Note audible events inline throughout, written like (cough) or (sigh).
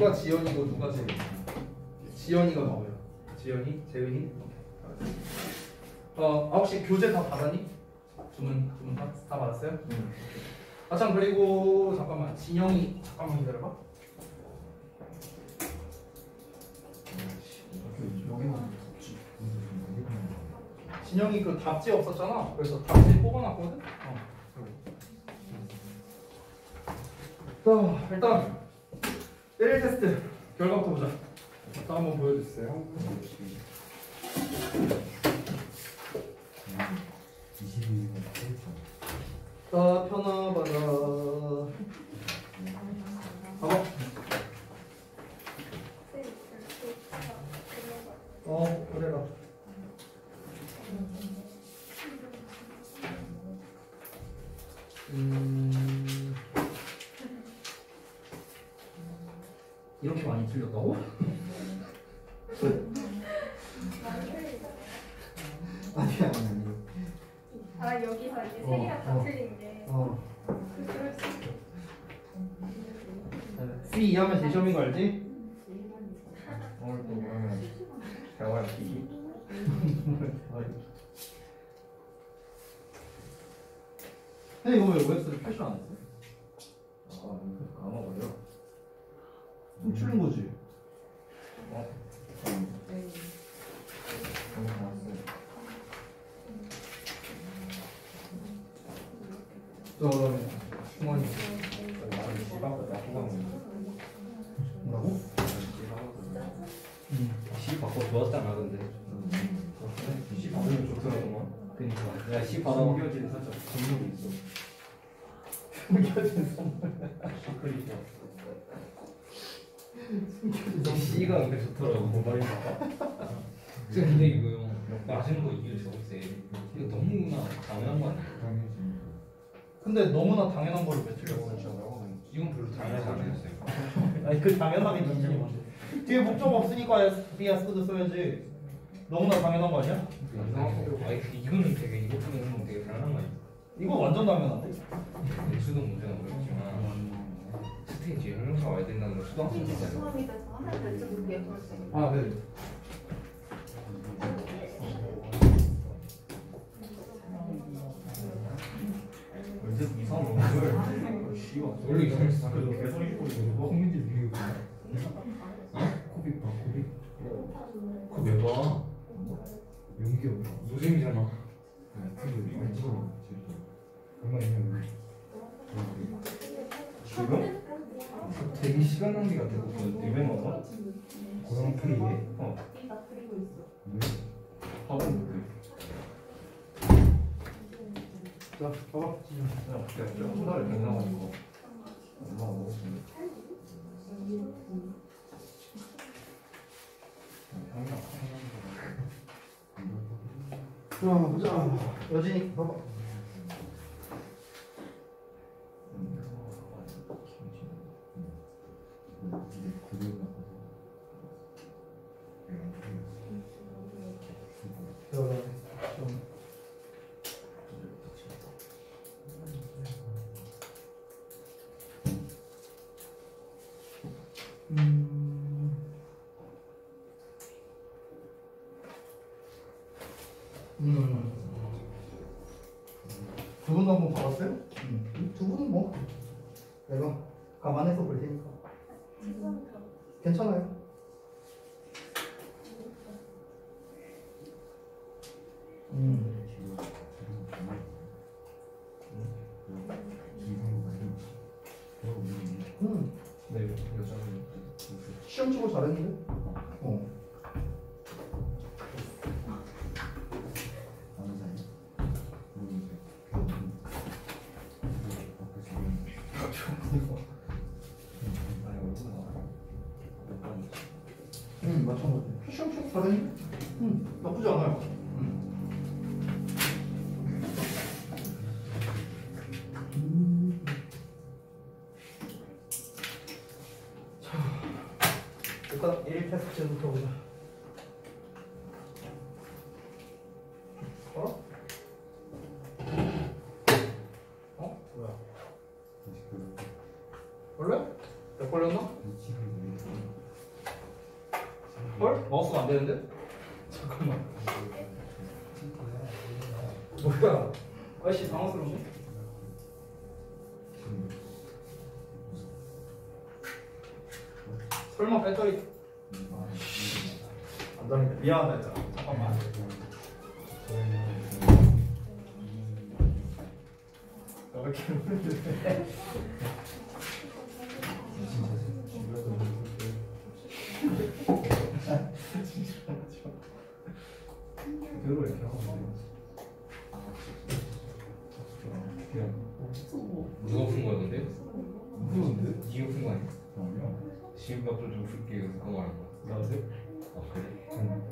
누가 지연이고 누가 재윤이? 지연이가 나와요. 지연이, 재윤이. 어, 아 혹시 교재 다 받았니? 주문 주문 다, 다 받았어요? 응. 아참 그리고 잠깐만 진영이 잠깐만 기다려봐. 진영이 그 답지 없었잖아. 그래서 답지 뽑아놨거든. 어. 자 일단 1일 테스트 결과부터 보자. 자 한번 보여주세요. 22분 자 편하 받아. 봐봐. 어 많이 틀렸다고? 아니 아니 아니 아 여기서 이제 세 어, 개가 다 어. 틀린 게 어. 그럴 수 있어. C 이하면 제 시험인 거 알지? 오늘 또 그러면 대화를 끼기 근데 이거 왜 OX를 표시 안 했어? 그니까 내가 시 받아먹 숨겨진 살짝 정력이 있어 숨겨진 선물. 시크릿이야 C가 근데 좋더라고 모바일인가? 근데 이거 맞은 거 이게 저기세 이거 너무나 당연한 거 아니야? 당연히 근데 너무나 당연한 거를 왜 틀렸어? 이건 별로 당연하지 않았어요 아니 그 당연하게 기준이 뭔데? 뒤에 목적 없으니까 S, B, S도 써야지. 너무나 당연한 거 아니야? 아니 그 이거는 되게 이것보다는 되게 당연한 거 아니야? 이거 완전 당연한데? 수도 문제는 모르겠지만 스테이지 형용사 와야 된다는 건 수동성이잖아 수험이 돼서 하나 결정 그게 벌써 아 네. 언제 이상한 걸 씨발 원래 이상했어. 그래도 개소리 꼬리 그거 홍민지 비교구나 코빅 봐 코빅 그거 왜 봐? 용기 없나 노잼이잖아. 근데 이거 얼마 있냐 지금? 되게 시간 낭비 같아 그거. 이벤 먹어? 고양 페이에? 어. 네? 학원 못해 자, 봐봐. 그냥 그냥 좀 후다를 뱅나가지고 엄마가 먹었으면 향이랑 자, 보자. 여진이, 봐봐. 그다음 음. 두 분도 한번 봐봤어요? 음. 두 분은 뭐 내가 감안해서 볼 테니까 괜찮아요. 배터리 안 다니네. 미안하다 아 그래? 응.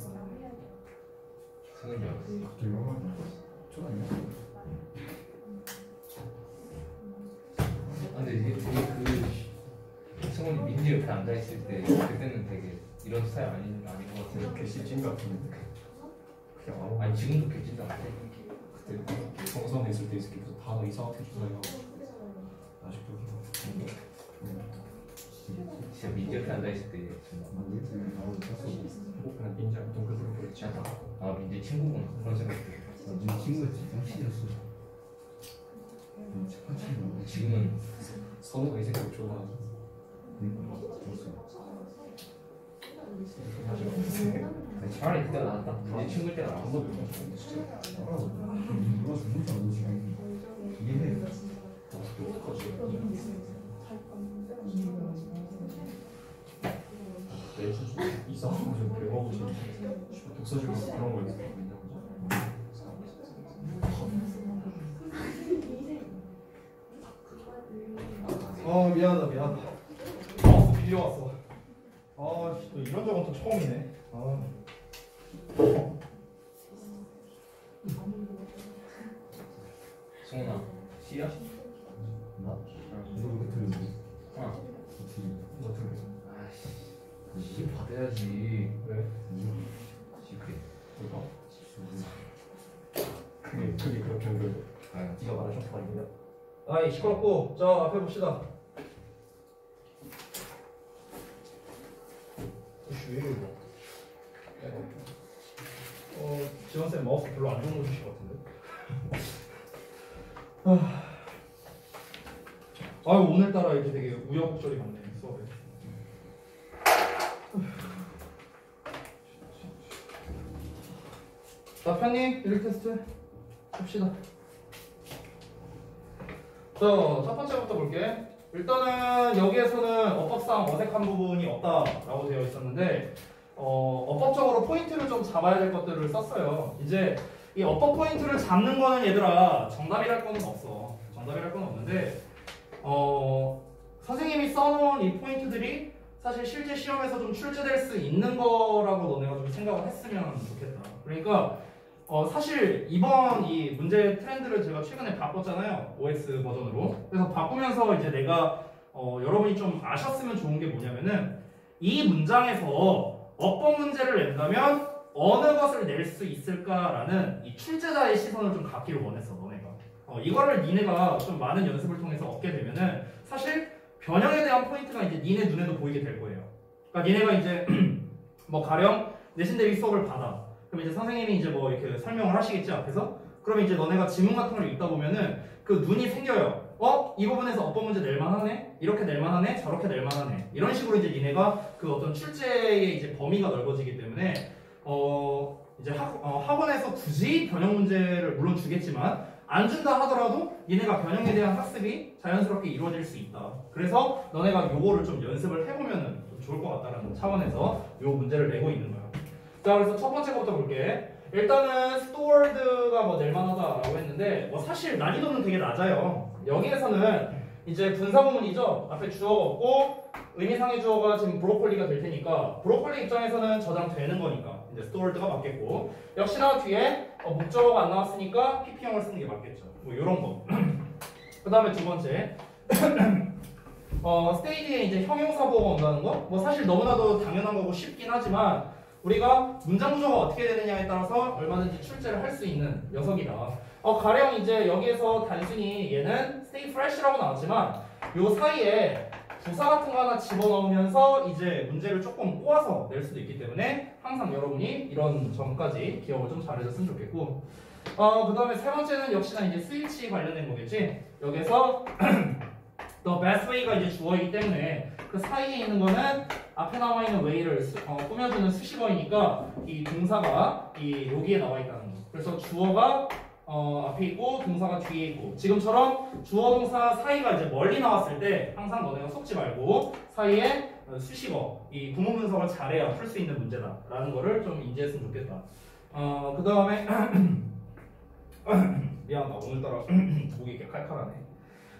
하면 저 아니야? 아, 근데 이게 되게 그 승원이 민지 옆에 앉아 있을 때 그때는 되게 이런 스타일 아닌, 아닌 것 개씨 찐 같은데. 그냥 아무 아니 지금도 개찐다 같아 그때 정선에 있을 때 있을 때 단어 이상하게 주사해가 아직도 기억. 진짜 옆에 앉아있을 때 정말 뭐 그냥 인자 동글동글 그랬지. 아 민지 친구구나 그런 생각 들어 친구가 진짜 찢었어. 지금은 선우가 이 생각 좋아하지. 차라리 그때가 나았다 민지 친구일 때가 나았어 한번 진짜. 누가 죽는 줄 알고 지금 이해해. 내 이상한 거좀 배워보고 싶어. 독서실 가서 그런 거 있어. 아 미안하다 미안하다. 마우스 빌려왔어. 아씨 또 이런 적은 또 처음이네. 아. 승원아 C야? 받아야지 왜? 시크릿 이거. 그게 그게 그렇게 한 거야. 아 네가 말한 셔터 아니냐? 아이 시끄럽고 자 앞에 봅시다. 이씨 왜 이거? 어 지원 쌤 마우스 별로 안 좋은 거 주실 것 같은데. 아, 아유 오늘따라 이렇게 되게 우여곡절이 많네 수업에. 자 편님 일일 테스트 합시다. 자, 첫 번째부터 볼게. 일단은 여기에서는 어법상 어색한 부분이 없다라고 되어 있었는데, 어, 어법적으로 포인트를 좀 잡아야 될 것들을 썼어요. 이제 이 어법 포인트를 잡는 거는 얘들아 정답이랄 거는 없어. 정답이랄 건 없는데, 어, 선생님이 써놓은 이 포인트들이 사실 실제 시험에서 좀 출제될 수 있는 거라고 너네가 좀 생각을 했으면 좋겠다. 그러니까 어, 사실 이번 이 문제 트렌드를 제가 최근에 바꿨잖아요. OS 버전으로. 그래서 바꾸면서 이제 내가 어, 여러분이 좀 아셨으면 좋은 게 뭐냐면은 이 문장에서 어법 문제를 낸다면 어느 것을 낼 수 있을까라는 이 출제자의 시선을 좀 갖기를 원했어, 너네가. 어, 이거를 니네가 좀 많은 연습을 통해서 얻게 되면은 사실 변형에 대한 포인트가 이제 니네 눈에도 보이게 될 거예요. 그러니까 니네가 이제 (clears throat) 뭐 가령 내신 대비 수업을 받아. 그럼 이제 선생님이 이제 뭐 이렇게 설명을 하시겠지 앞에서 그러면 이제 너네가 지문 같은 걸 읽다 보면은 그 눈이 생겨요 어? 이 부분에서 어법 문제 낼만하네? 이렇게 낼만하네? 저렇게 낼만하네 이런 식으로 이제 니네가 그 어떤 출제의 이제 범위가 넓어지기 때문에 어 이제 학, 어, 학원에서 굳이 변형 문제를 물론 주겠지만 안 준다 하더라도 니네가 변형에 대한 학습이 자연스럽게 이루어질 수 있다 그래서 너네가 요거를 좀 연습을 해보면은 좀 좋을 것 같다는 차원에서 요 문제를 내고 있는 거야 자 그래서 첫 번째 것부터 볼게. 일단은 stored가 뭐 낼만하다라고 했는데 뭐 사실 난이도는 되게 낮아요. 여기에서는 이제 분사구문이죠? 앞에 주어가 없고 의미상의 주어가 지금 브로콜리가 될 테니까 브로콜리 입장에서는 저장되는 거니까. 이제 stored가 맞겠고. 역시나 뒤에 어, 목적어가 안 나왔으니까 pp형을 쓰는 게 맞겠죠. 뭐 요런 거 그 (clears throat) 다음에 두 번째. (clears throat) 어, 스테이지에 이제 형용사 보호가 온다는 거? 뭐 사실 너무나도 당연한 거고 쉽긴 하지만 우리가 문장 구조가 어떻게 되느냐에 따라서 얼마든지 출제를 할 수 있는 녀석이다. 어, 가령 이제 여기에서 단순히 얘는 stay fresh라고 나왔지만 요 사이에 부사 같은 거 하나 집어넣으면서 이제 문제를 조금 꼬아서 낼 수도 있기 때문에 항상 여러분이 이런 점까지 기억을 좀 잘해줬으면 좋겠고 어, 그 다음에 세 번째는 역시나 이제 스위치 관련된 거겠지 여기서 (clears throat) the best way가 이제 주어이기 때문에 그 사이에 있는 거는 앞에 나와 있는 way를 수- 어, 꾸며주는 수식어이니까 이 동사가 이 여기에 나와 있다는 거 그래서 주어가 어, 앞에 있고 동사가 뒤에 있고 지금처럼 주어 동사 사이가 이제 멀리 나왔을 때 항상 너네가 속지 말고 사이에 어, 수식어 이 구문 분석을 잘해야 풀 수 있는 문제다라는 거를 좀 인지했으면 좋겠다. 어, 그 다음에 (clears throat) 미안하다 오늘따라 (clears throat) 목이 이렇게 칼칼하네.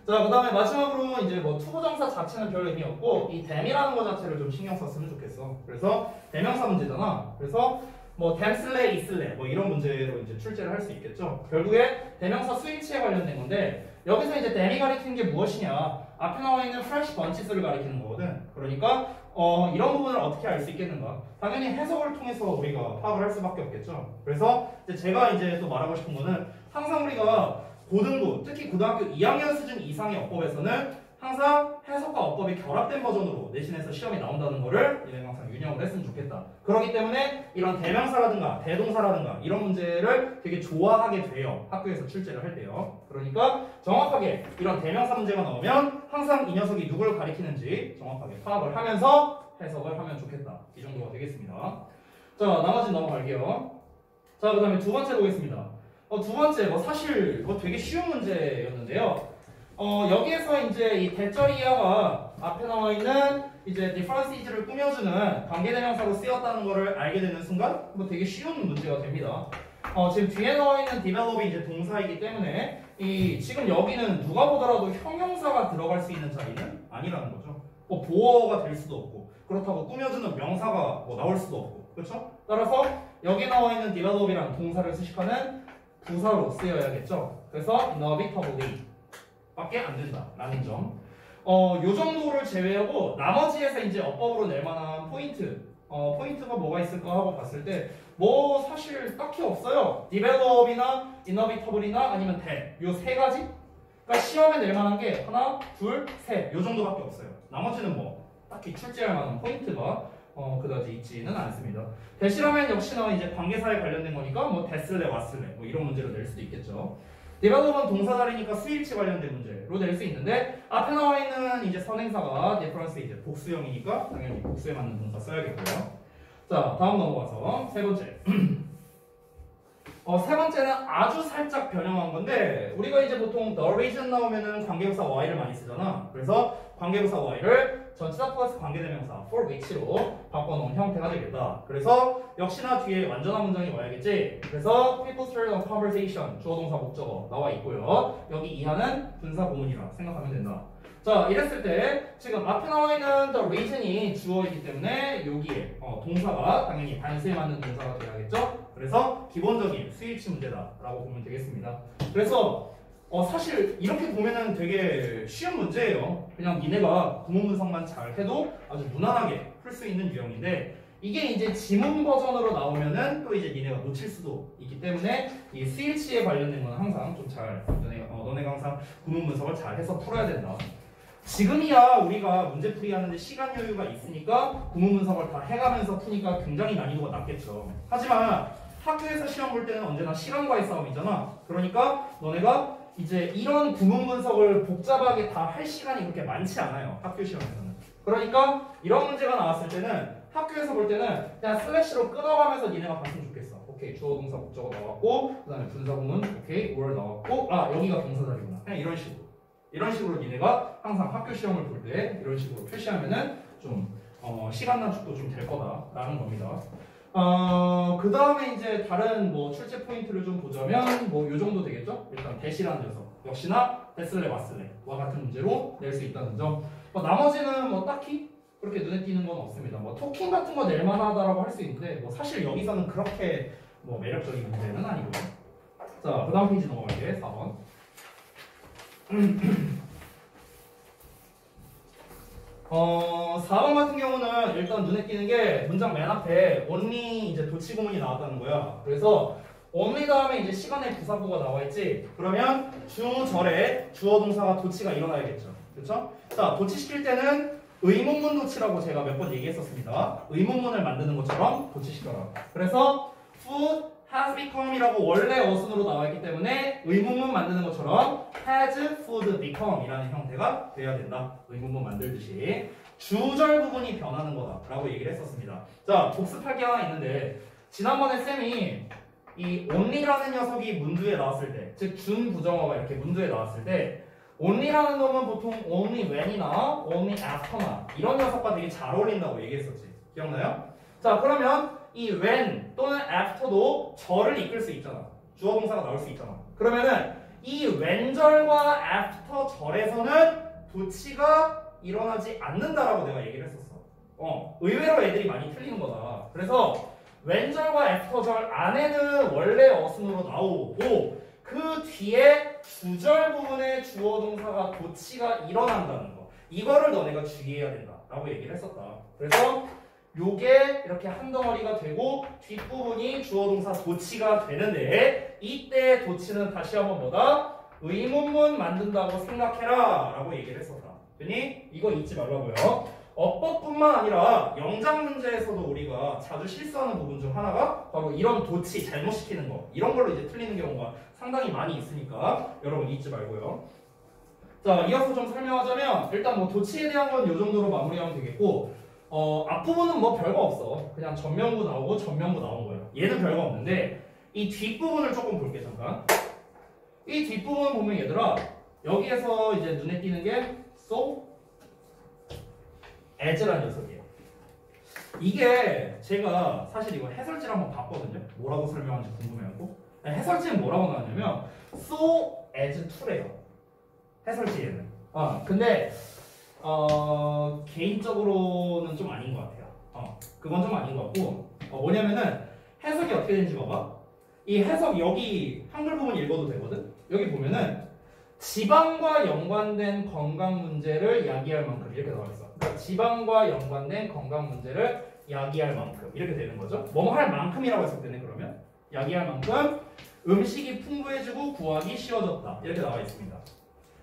자, 그 다음에 마지막으로 이제 뭐 to부정사 자체는 별 의미 없고 이 them이라는 거 자체를 좀 신경 썼으면 좋겠어. 그래서 대명사 문제잖아. 그래서 뭐 them 쓸래, it 쓸래 뭐 이런 문제로 이제 출제를 할 수 있겠죠. 결국에 대명사 수일치에 관련된 건데 여기서 이제 them이 가리키는 게 무엇이냐? 앞에 나와 있는 fresh bunches를 가리키는 거거든. 그러니까 어, 이런 부분을 어떻게 알 수 있겠는가? 당연히 해석을 통해서 우리가 파악을 할 수밖에 없겠죠. 그래서 이제 제가 이제 또 말하고 싶은 거는 항상 우리가 고등부, 특히 고등학교 2학년 수준 이상의 어법에서는 항상 해석과 어법이 결합된 버전으로 내신에서 시험이 나온다는 거를 얘네 항상 유념을 했으면 좋겠다. 그렇기 때문에 이런 대명사라든가 대동사라든가 이런 문제를 되게 좋아하게 돼요. 학교에서 출제를 할 때요. 그러니까 정확하게 이런 대명사 문제가 나오면 항상 이 녀석이 누구를 가리키는지 정확하게 파악을 하면서 해석을 하면 좋겠다. 이 정도가 되겠습니다. 자, 나머지 넘어갈게요. 자, 그 다음에 두 번째 보겠습니다. 어, 두 번째, 뭐 사실 뭐 되게 쉬운 문제였는데요. 어, 여기에서 이제 이 대절이어가 앞에 나와 있는 이제 difference를 꾸며주는 관계대명사로 쓰였다는 거를 알게 되는 순간 뭐 되게 쉬운 문제가 됩니다. 어, 지금 뒤에 나와 있는 develop이 이제 동사이기 때문에 이 지금 여기는 누가 보더라도 형용사가 들어갈 수 있는 자리는 아니라는 거죠. 뭐 보어가 될 수도 없고 그렇다고 꾸며주는 명사가 뭐 나올 수도 없고 그렇죠? 따라서 여기 나와 있는 develop이라는 동사를 수식하는 부사로 쓰여야겠죠. 그래서 inevitably 밖에 안 된다라는 점. 어, 요 정도를 제외하고 나머지에서 이제 어법으로 낼 만한 포인트, 어, 포인트가 뭐가 있을까 하고 봤을 때 뭐 사실 딱히 없어요. develop이나 inevitable이나 아니면 that 요 세 가지. 그러니까 시험에 낼 만한 게 하나, 둘, 셋. 요 정도밖에 없어요. 나머지는 뭐 딱히 출제할 만한 포인트가 어, 그다지 있지는 않습니다. that이라면 역시나 이제 관계사에 관련된 거니까 뭐 that 쓸래 what 쓸래 뭐 이런 문제로 낼 수도 있겠죠. develop은 동사 자리니까 수일치 관련된 문제로 낼 수 있는데 앞에 나와 있는 이제 선행사가 differences 이제 복수형이니까 당연히 복수에 맞는 동사 써야겠고요. 자 다음 넘어가서 세 번째. (clears throat) 어, 세 번째는 아주 살짝 변형한 건데 우리가 이제 보통 the reason 나오면은 관계부사 why를 많이 쓰잖아. 그래서 관계부사 why를 전치사 플러스 관계대명사 for which로 바꿔놓은 형태가 되겠다. 그래서 역시나 뒤에 완전한 문장이 와야겠지. 그래서 people started a conversation 주어 동사 목적어 나와 있고요. 여기 이하는 분사 구문이라 생각하면 된다. 자 이랬을 때 지금 앞에 나와 있는 the reason이 주어이기 때문에 여기에 어, 동사가 당연히 단수에 맞는 동사가 돼야겠죠. 그래서 기본적인 스위치 문제다라고 보면 되겠습니다. 그래서 어, 사실 이렇게 보면은 되게 쉬운 문제예요. 그냥 니네가 구문 분석만 잘 해도 아주 무난하게 풀 수 있는 유형인데 이게 이제 지문 버전으로 나오면은 또 이제 니네가 놓칠 수도 있기 때문에 이 스위치에 관련된 건 항상 좀 잘 너네, 어, 너네가 항상 구문 분석을 잘 해서 풀어야 된다. 지금이야 우리가 문제풀이 하는데 시간 여유가 있으니까 구문 분석을 다 해가면서 푸니까 굉장히 난이도가 낮겠죠. 하지만 학교에서 시험 볼 때는 언제나 시간과의 싸움이잖아. 그러니까 너네가 이제 이런 구문 분석을 복잡하게 다 할 시간이 그렇게 많지 않아요. 학교 시험에서는. 그러니까 이런 문제가 나왔을 때는 학교에서 볼 때는 그냥 슬래시로 끊어가면서 니네가 봤으면 좋겠어. 오케이 주어 동사 목적어 나왔고 그 다음에 분사 구문 오케이 월 나왔고 아 여기가 동사 자리구나. 그냥 이런 식으로. 이런 식으로 니네가 항상 학교 시험을 볼 때 이런 식으로 표시하면은 좀 어, 시간 단축도 좀 될 거다라는 겁니다. 어, 그 다음에 이제 다른 뭐 출제 포인트를 좀 보자면 뭐 요 정도 되겠죠? 일단 대시라는 녀석 역시나 됐을래 왔을래와 같은 문제로 낼 수 있다는 점. 뭐 나머지는 뭐 딱히 그렇게 눈에 띄는 건 없습니다. 뭐 토킹 같은 거 낼 만하다라고 할 수 있는데 뭐 사실 여기서는 그렇게 뭐 매력적인 문제는 아니고요. 자, 그 다음 페이지 넘어갈게. 4번. (clears throat) 어, 4번 같은 경우는 일단 눈에 띄는 게 문장 맨 앞에 only 이제 도치 구문이 나왔다는 거야. 그래서 only 다음에 이제 시간의 부사구가 나와 있지. 그러면 주절에 주어 동사가 도치가 일어나야겠죠. 그렇죠? 자, 도치시킬 때는 의문문 도치라고 제가 몇 번 얘기했었습니다. 의문문을 만드는 것처럼 도치시켜라. 그래서 food has become이라고 원래 어순으로 나와 있기 때문에 의문문 만드는 것처럼 has food become이라는 형태가 돼야 된다. 의문문 만들듯이 주절 부분이 변하는 거다라고 얘기를 했었습니다. 자, 복습할 게 하나 있는데 지난번에 쌤이 이 only라는 녀석이 문두에 나왔을 때, 즉 준부정어가 이렇게 문두에 나왔을 때 only라는 놈은 보통 only when이나 only after나 이런 녀석과 되게 잘 어울린다고 얘기했었지. 기억나요? 자, 그러면 이 when 또는 after도 절을 이끌 수 있잖아. 주어 동사가 나올 수 있잖아. 그러면은 이 when절과 after 절에서는 도치가 일어나지 않는다라고 내가 얘기를 했었어. 어, 의외로 애들이 많이 틀리는 거다. 그래서 왼절과 애프터절 안에는 원래 어순으로 나오고 그 뒤에 주절 부분에 주어 동사가 도치가 일어난다는 거. 이거를 너네가 주의해야 된다라고 얘기를 했었다. 그래서 요게 이렇게 한 덩어리가 되고 뒷부분이 주어 동사 도치가 되는데 이때 도치는 다시 한번 뭐다? 의문문 만든다고 생각해라 라고 얘기를 했었다. 그니 이거 잊지 말라고요. 어법뿐만 아니라 영장 문제에서도 우리가 자주 실수하는 부분 중 하나가 바로 이런 도치 잘못 시키는 거 이런 걸로 이제 틀리는 경우가 상당히 많이 있으니까 여러분 잊지 말고요. 자 이어서 좀 설명하자면 일단 뭐 도치에 대한 건 이 정도로 마무리하면 되겠고 어 앞부분은 뭐 별거 없어 그냥 전면부 나오고 전면부 나온 거예요. 얘는 별거 없는데 이 뒷부분을 조금 볼게 잠깐. 이 뒷부분 보면 얘들아 여기에서 이제 눈에 띄는 게 so as라는 녀석이에요. 이게 제가 사실 이거 해설지를 한번 봤거든요. 뭐라고 설명하는지 궁금해갖고 해설지는 뭐라고 나왔냐면 so as to래요. 해설지에는. 아 근데 어, 개인적으로는 좀 아닌 것 같아요. 어, 그건 좀 아닌 것 같고 어, 뭐냐면은 해석이 어떻게 되는지 봐봐. 이 해석 여기 한글 부분 읽어도 되거든. 여기 보면은 지방과 연관된 건강 문제를 야기할 만큼 이렇게 나와 있어. 그러니까 지방과 연관된 건강 문제를 야기할 만큼 이렇게 되는 거죠. 뭐뭐 할 만큼이라고 해석되네 그러면 야기할 만큼 음식이 풍부해지고 구하기 쉬워졌다 이렇게 나와 있습니다.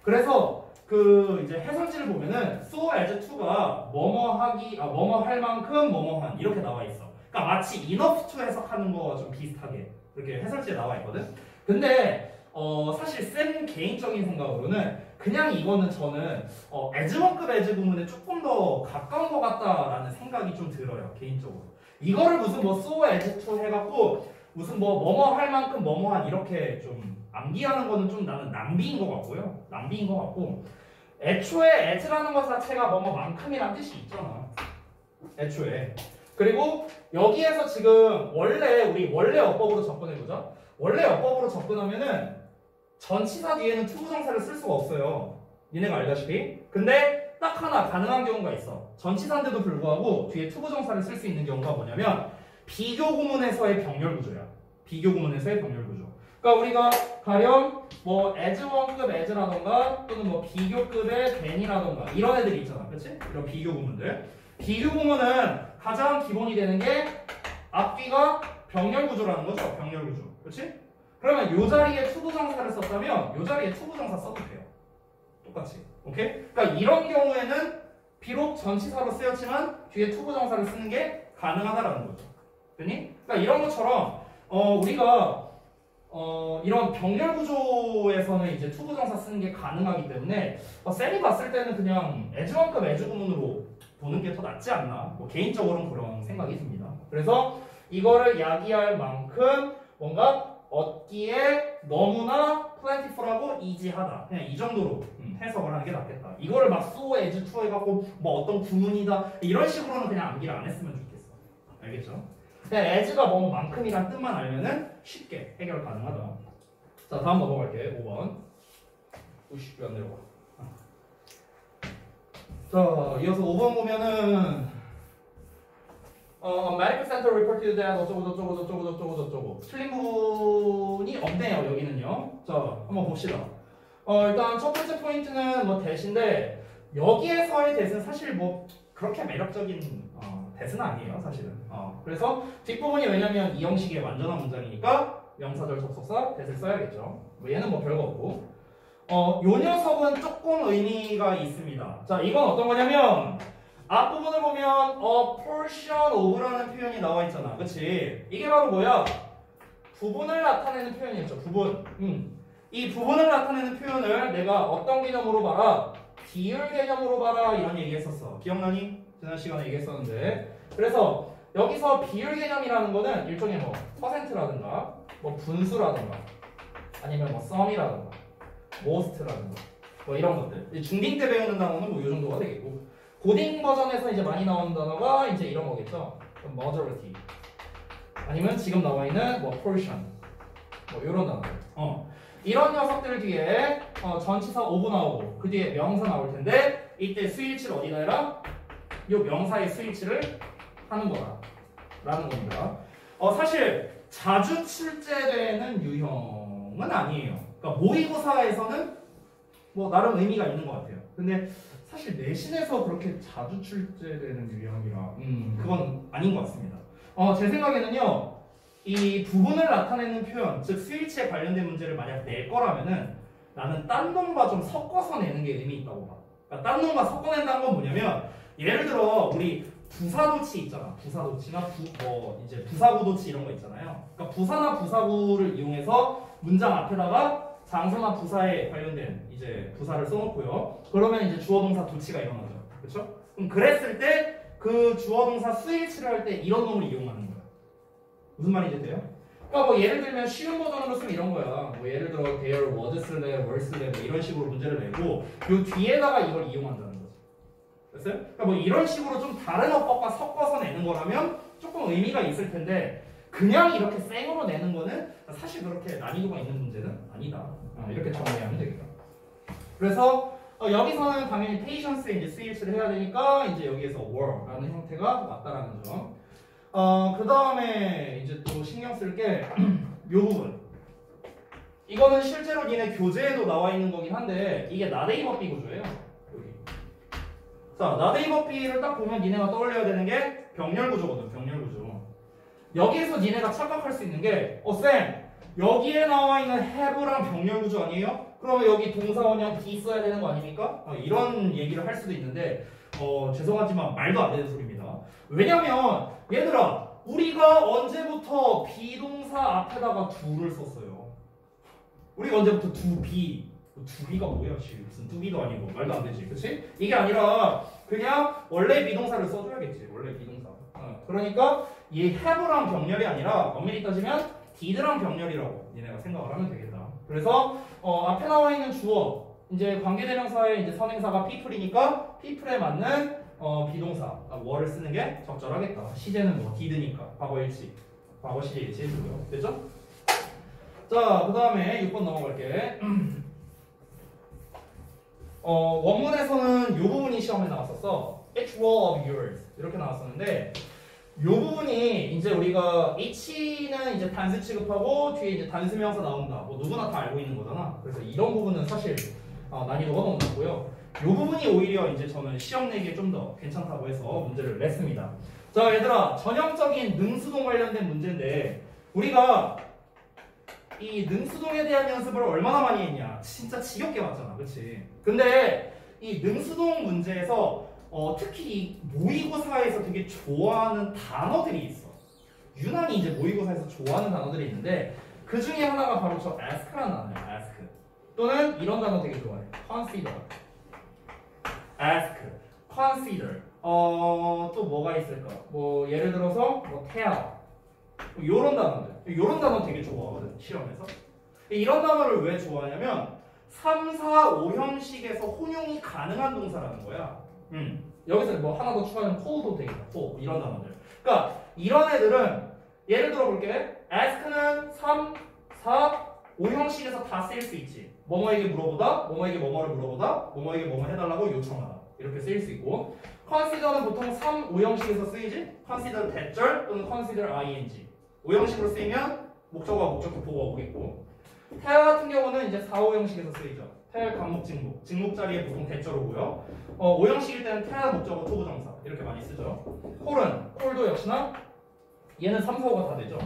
그래서 그 이제 해설지를 보면은 so as to가 뭐뭐 하기 아 뭐뭐 할 만큼 뭐뭐 한 이렇게 나와 있어. 그러니까 마치 enough to 해석하는 거와 좀 비슷하게 이렇게 해설지에 나와 있거든. 근데 어, 사실 쌤 개인적인 생각으로는 그냥 이거는 저는 어, 에즈원급 에즈 부분에 조금 더 가까운 것 같다라는 생각이 좀 들어요 개인적으로 이거를 무슨 뭐 so as to 해갖고 무슨 뭐 뭐뭐 할 만큼 뭐뭐한 이렇게 좀 암기하는 거는 좀 나는 낭비인 것 같고요 낭비인 것 같고 애초에 as라는 것 자체가 뭐뭐만큼이란 뜻이 있잖아 애초에 그리고 여기에서 지금 원래 우리 원래 어법으로 접근해보자 원래 어법으로 접근하면은 전치사 뒤에는 투부정사를 쓸 수가 없어요. 니네가 알다시피. 근데 딱 하나 가능한 경우가 있어. 전치사인데도 불구하고 뒤에 투부정사를 쓸 수 있는 경우가 뭐냐면 비교 구문에서의 병렬 구조야. 비교 구문에서의 병렬 구조. 그러니까 우리가 가령 뭐 as 원급 as라던가 또는 뭐 비교급의 than이라던가 이런 애들이 있잖아. 그렇지? 이런 비교 구문들. 비교 구문은 가장 기본이 되는 게 앞뒤가 병렬 구조라는 거죠. 병렬 구조. 그렇지? 그러면 요 자리에 투부정사를 썼다면 요 자리에 투부정사 써도 돼요. 똑같이. 오케이? 그러니까 이런 경우에는 비록 전치사로 쓰였지만 뒤에 투부정사를 쓰는 게 가능하다라는 거죠. 됐니? 그러니까 이런 것처럼 어, 우리가 어, 이런 병렬 구조에서는 이제 투부정사 쓰는 게 가능하기 때문에 어, 쌤이 봤을 때는 그냥 as만큼 as 구문으로 보는 게 더 낫지 않나 뭐 개인적으로는 그런 생각이 듭니다. 그래서 이거를 야기할 만큼 뭔가 얻기에 너무나 plentiful하고 easy하다. 그냥 이 정도로 음, 해석을 하는 게 낫겠다. 이거를 막 so as to 해갖고 뭐 어떤 구문이다 이런 식으로는 그냥 암기를 안 했으면 좋겠어. 알겠죠? 그냥 as가 뭐 만큼이란 뜻만 알면은 쉽게 해결 가능하다. 자 다음 넘어갈게. 5번. 우씨 왜안 내려가? 자 이어서 5번 보면은 어, medical center reported that 어쩌고 저쩌고 저쩌고 저쩌고 저쩌고 틀린 부분이 없네요 여기는요 자 한번 봅시다 어, 일단 첫 번째 포인트는 뭐 대신데 여기에서의 대는 사실 뭐 그렇게 매력적인 어, 대는 아니에요 사실은 어, 그래서 뒷부분이 왜냐면 이 형식의 완전한 문장이니까 명사절 접속사 대를 써야겠죠 뭐 얘는 뭐 별거 없고 어, 요 녀석은 조금 의미가 있습니다. 자, 이건 어떤 거냐면 앞부분을 보면 a portion of라는 표현이 나와 있잖아. 그치? 이게 바로 뭐야? 부분을 나타내는 표현이었죠. 부분. 음. 이 부분을 나타내는 표현을 내가 어떤 개념으로 봐라? 비율 개념으로 봐라 이런 얘기 했었어. 기억나니? 지난 시간에 얘기했었는데. 그래서 여기서 비율 개념이라는 거는 일종의 뭐 퍼센트라든가 뭐 분수라든가 아니면 뭐 썸이라든가 most라든가 뭐 이런 것들. 중딩 때 배우는 단어는 뭐 이 정도가 되겠고 고딩 버전에서 이제 많이 나오는 단어가 이제 이런 거겠죠. majority 아니면 지금 나와 있는 뭐 portion 뭐 이런 단어들. 어. 이런 녀석들 뒤에 어, 전치사 of 나오고 그 뒤에 명사 나올 텐데 이때 수일치를 어디다 해라? 요 명사에 수일치를 하는 거다. 라는 겁니다. 어, 사실 자주 출제되는 유형은 아니에요. 그러니까 모의고사에서는 뭐 나름 의미가 있는 것 같아요. 근데 사실 내신에서 그렇게 자주 출제되는 유형이라 음, 그건 아닌 것 같습니다. 어, 제 생각에는요. 이 부분을 나타내는 표현, 즉 스위치에 관련된 문제를 만약 낼 거라면은 나는 딴 놈과 좀 섞어서 내는 게 의미 있다고 봐. 그러니까 딴 놈과 섞어낸다는 건 뭐냐면 예를 들어 우리 부사도치 있잖아. 부사도치나 부, 뭐 이제 부사구도치 이런 거 있잖아요. 그러니까 부사나 부사구를 이용해서 문장 앞에다가 장소나 부사에 관련된 이제 부사를 써놓고요. 그러면 이제 주어 동사 도치가 일어나죠. 그렇죠? 그럼 그랬을 때 그 주어 동사 스위치를 할 때 이런 놈을 이용하는 거야. 무슨 말인지 돼요? 그러니까 뭐 예를 들면 쉬운 버전으로 쓰면 이런 거야. 뭐 예를 들어 쓸래, were 쓸래 뭐 이런 식으로 문제를 내고 요 뒤에다가 이걸 이용한다는. 됐어요? 그러니까 뭐 이런 식으로 좀 다른 어법과 섞어서 내는 거라면 조금 의미가 있을 텐데 그냥 이렇게 생으로 내는 거는 사실 그렇게 난이도가 있는 문제는 아니다. 어, 이렇게 정리하면 되겠다. 그래서 어, 여기서는 당연히 patience에 이제 스위치를 해야 되니까 이제 여기에서 were라는 형태가 맞다라는 점. 어, 그 다음에 이제 또 신경 쓸게 (clears throat) 요 부분. 이거는 실제로 니네 교재에도 나와 있는 거긴 한데 이게 나데이버비 구조예요. 자, 나데이버비를 딱 보면 니네가 떠올려야 되는 게 병렬 구조거든. 병렬 구조. 여기에서 니네가 착각할 수 있는 게 어, 쌤, 여기에 나와 있는 have랑 병렬 구조 아니에요? 그러면 여기 동사 원형 be 써야 되는 거 아닙니까? 어, 이런 얘기를 할 수도 있는데 어, 죄송하지만 말도 안 되는 소리입니다. 왜냐면 얘들아 우리가 언제부터 비동사 앞에다가 do를 썼어요? 우리가 언제부터 do be do be가 뭐야? 씨, 무슨 be도 아니고 말도 안 되지, 그렇지? 이게 아니라 그냥 원래 비동사를 써줘야겠지, 원래 비동사. 어, 그러니까 이 have랑 병렬이 아니라 엄밀히 따지면 did랑 병렬이라고 니네가 생각을 하면 되겠다. 그래서 어, 앞에 나와 있는 주어 이제 관계대명사의 이제 선행사가 people이니까 people에 맞는 어, 비동사 아, were를 쓰는 게 적절하겠다. 시제는 뭐 did니까 과거 일치, 과거 시제 일치 해주고요. 됐죠? 자, 그 다음에 6번 넘어갈게. (clears throat) 어, 원문에서는 요 부분이 시험에 나왔었어. Each wall of yours 이렇게 나왔었는데 요 부분이 이제 우리가 H는 이제 단수 취급하고 뒤에 이제 단수 명사 나온다. 뭐 누구나 다 알고 있는 거잖아. 그래서 이런 부분은 사실 어, 난이도가 너무 낮고요. 요 부분이 오히려 이제 저는 시험 내기에 좀 더 괜찮다고 해서 문제를 냈습니다. 자, 얘들아, 전형적인 능수동 관련된 문제인데 우리가 이 능수동에 대한 연습을 얼마나 많이 했냐? 진짜 지겹게 봤잖아, 그렇지? 근데 이 능수동 문제에서 어, 특히 이 모의고사에서 되게 좋아하는 단어들이 있어. 유난히 이제 모의고사에서 좋아하는 단어들이 있는데 그 중에 하나가 바로 저 ask라는 단어예요. ask. 또는 이런 단어 되게 좋아해. consider. ask, consider. 어, 또 뭐가 있을까? 뭐 예를 들어서 뭐 tell. 뭐 이런 단어들. 이런 단어 되게 좋아하거든 시험에서. 이런 단어를 왜 좋아하냐면 3, 4, 5 형식에서 혼용이 가능한 동사라는 거야. 음. 여기서 뭐 하나 더 추가하면 fall도 되겠다. fall 이런 단어들. 그러니까 이런 애들은 예를 들어 볼게. ask는 3, 4, 5 형식에서 다 쓰일 수 있지. 뭐뭐에게 물어보다, 뭐뭐에게 뭐뭐를 물어보다, 뭐뭐에게 뭐뭐 해달라고 요청하다. 이렇게 쓰일 수 있고 consider는 보통 3, 5형식에서 쓰이지. consider 대절 또는 consider ing. 5 형식으로 쓰이면 목적어와 목적격 보고가 오겠고 tell 같은 경우는 이제 4, 5 형식에서 쓰이죠. tell 간목 직목. 직목 자리에 보통 대절 오고요. 어, 5 형식일 때는 tell 목적어 토부 정사 이렇게 많이 쓰죠. 콜은 콜도 역시나 얘는 3, 4, 5가 다 되죠.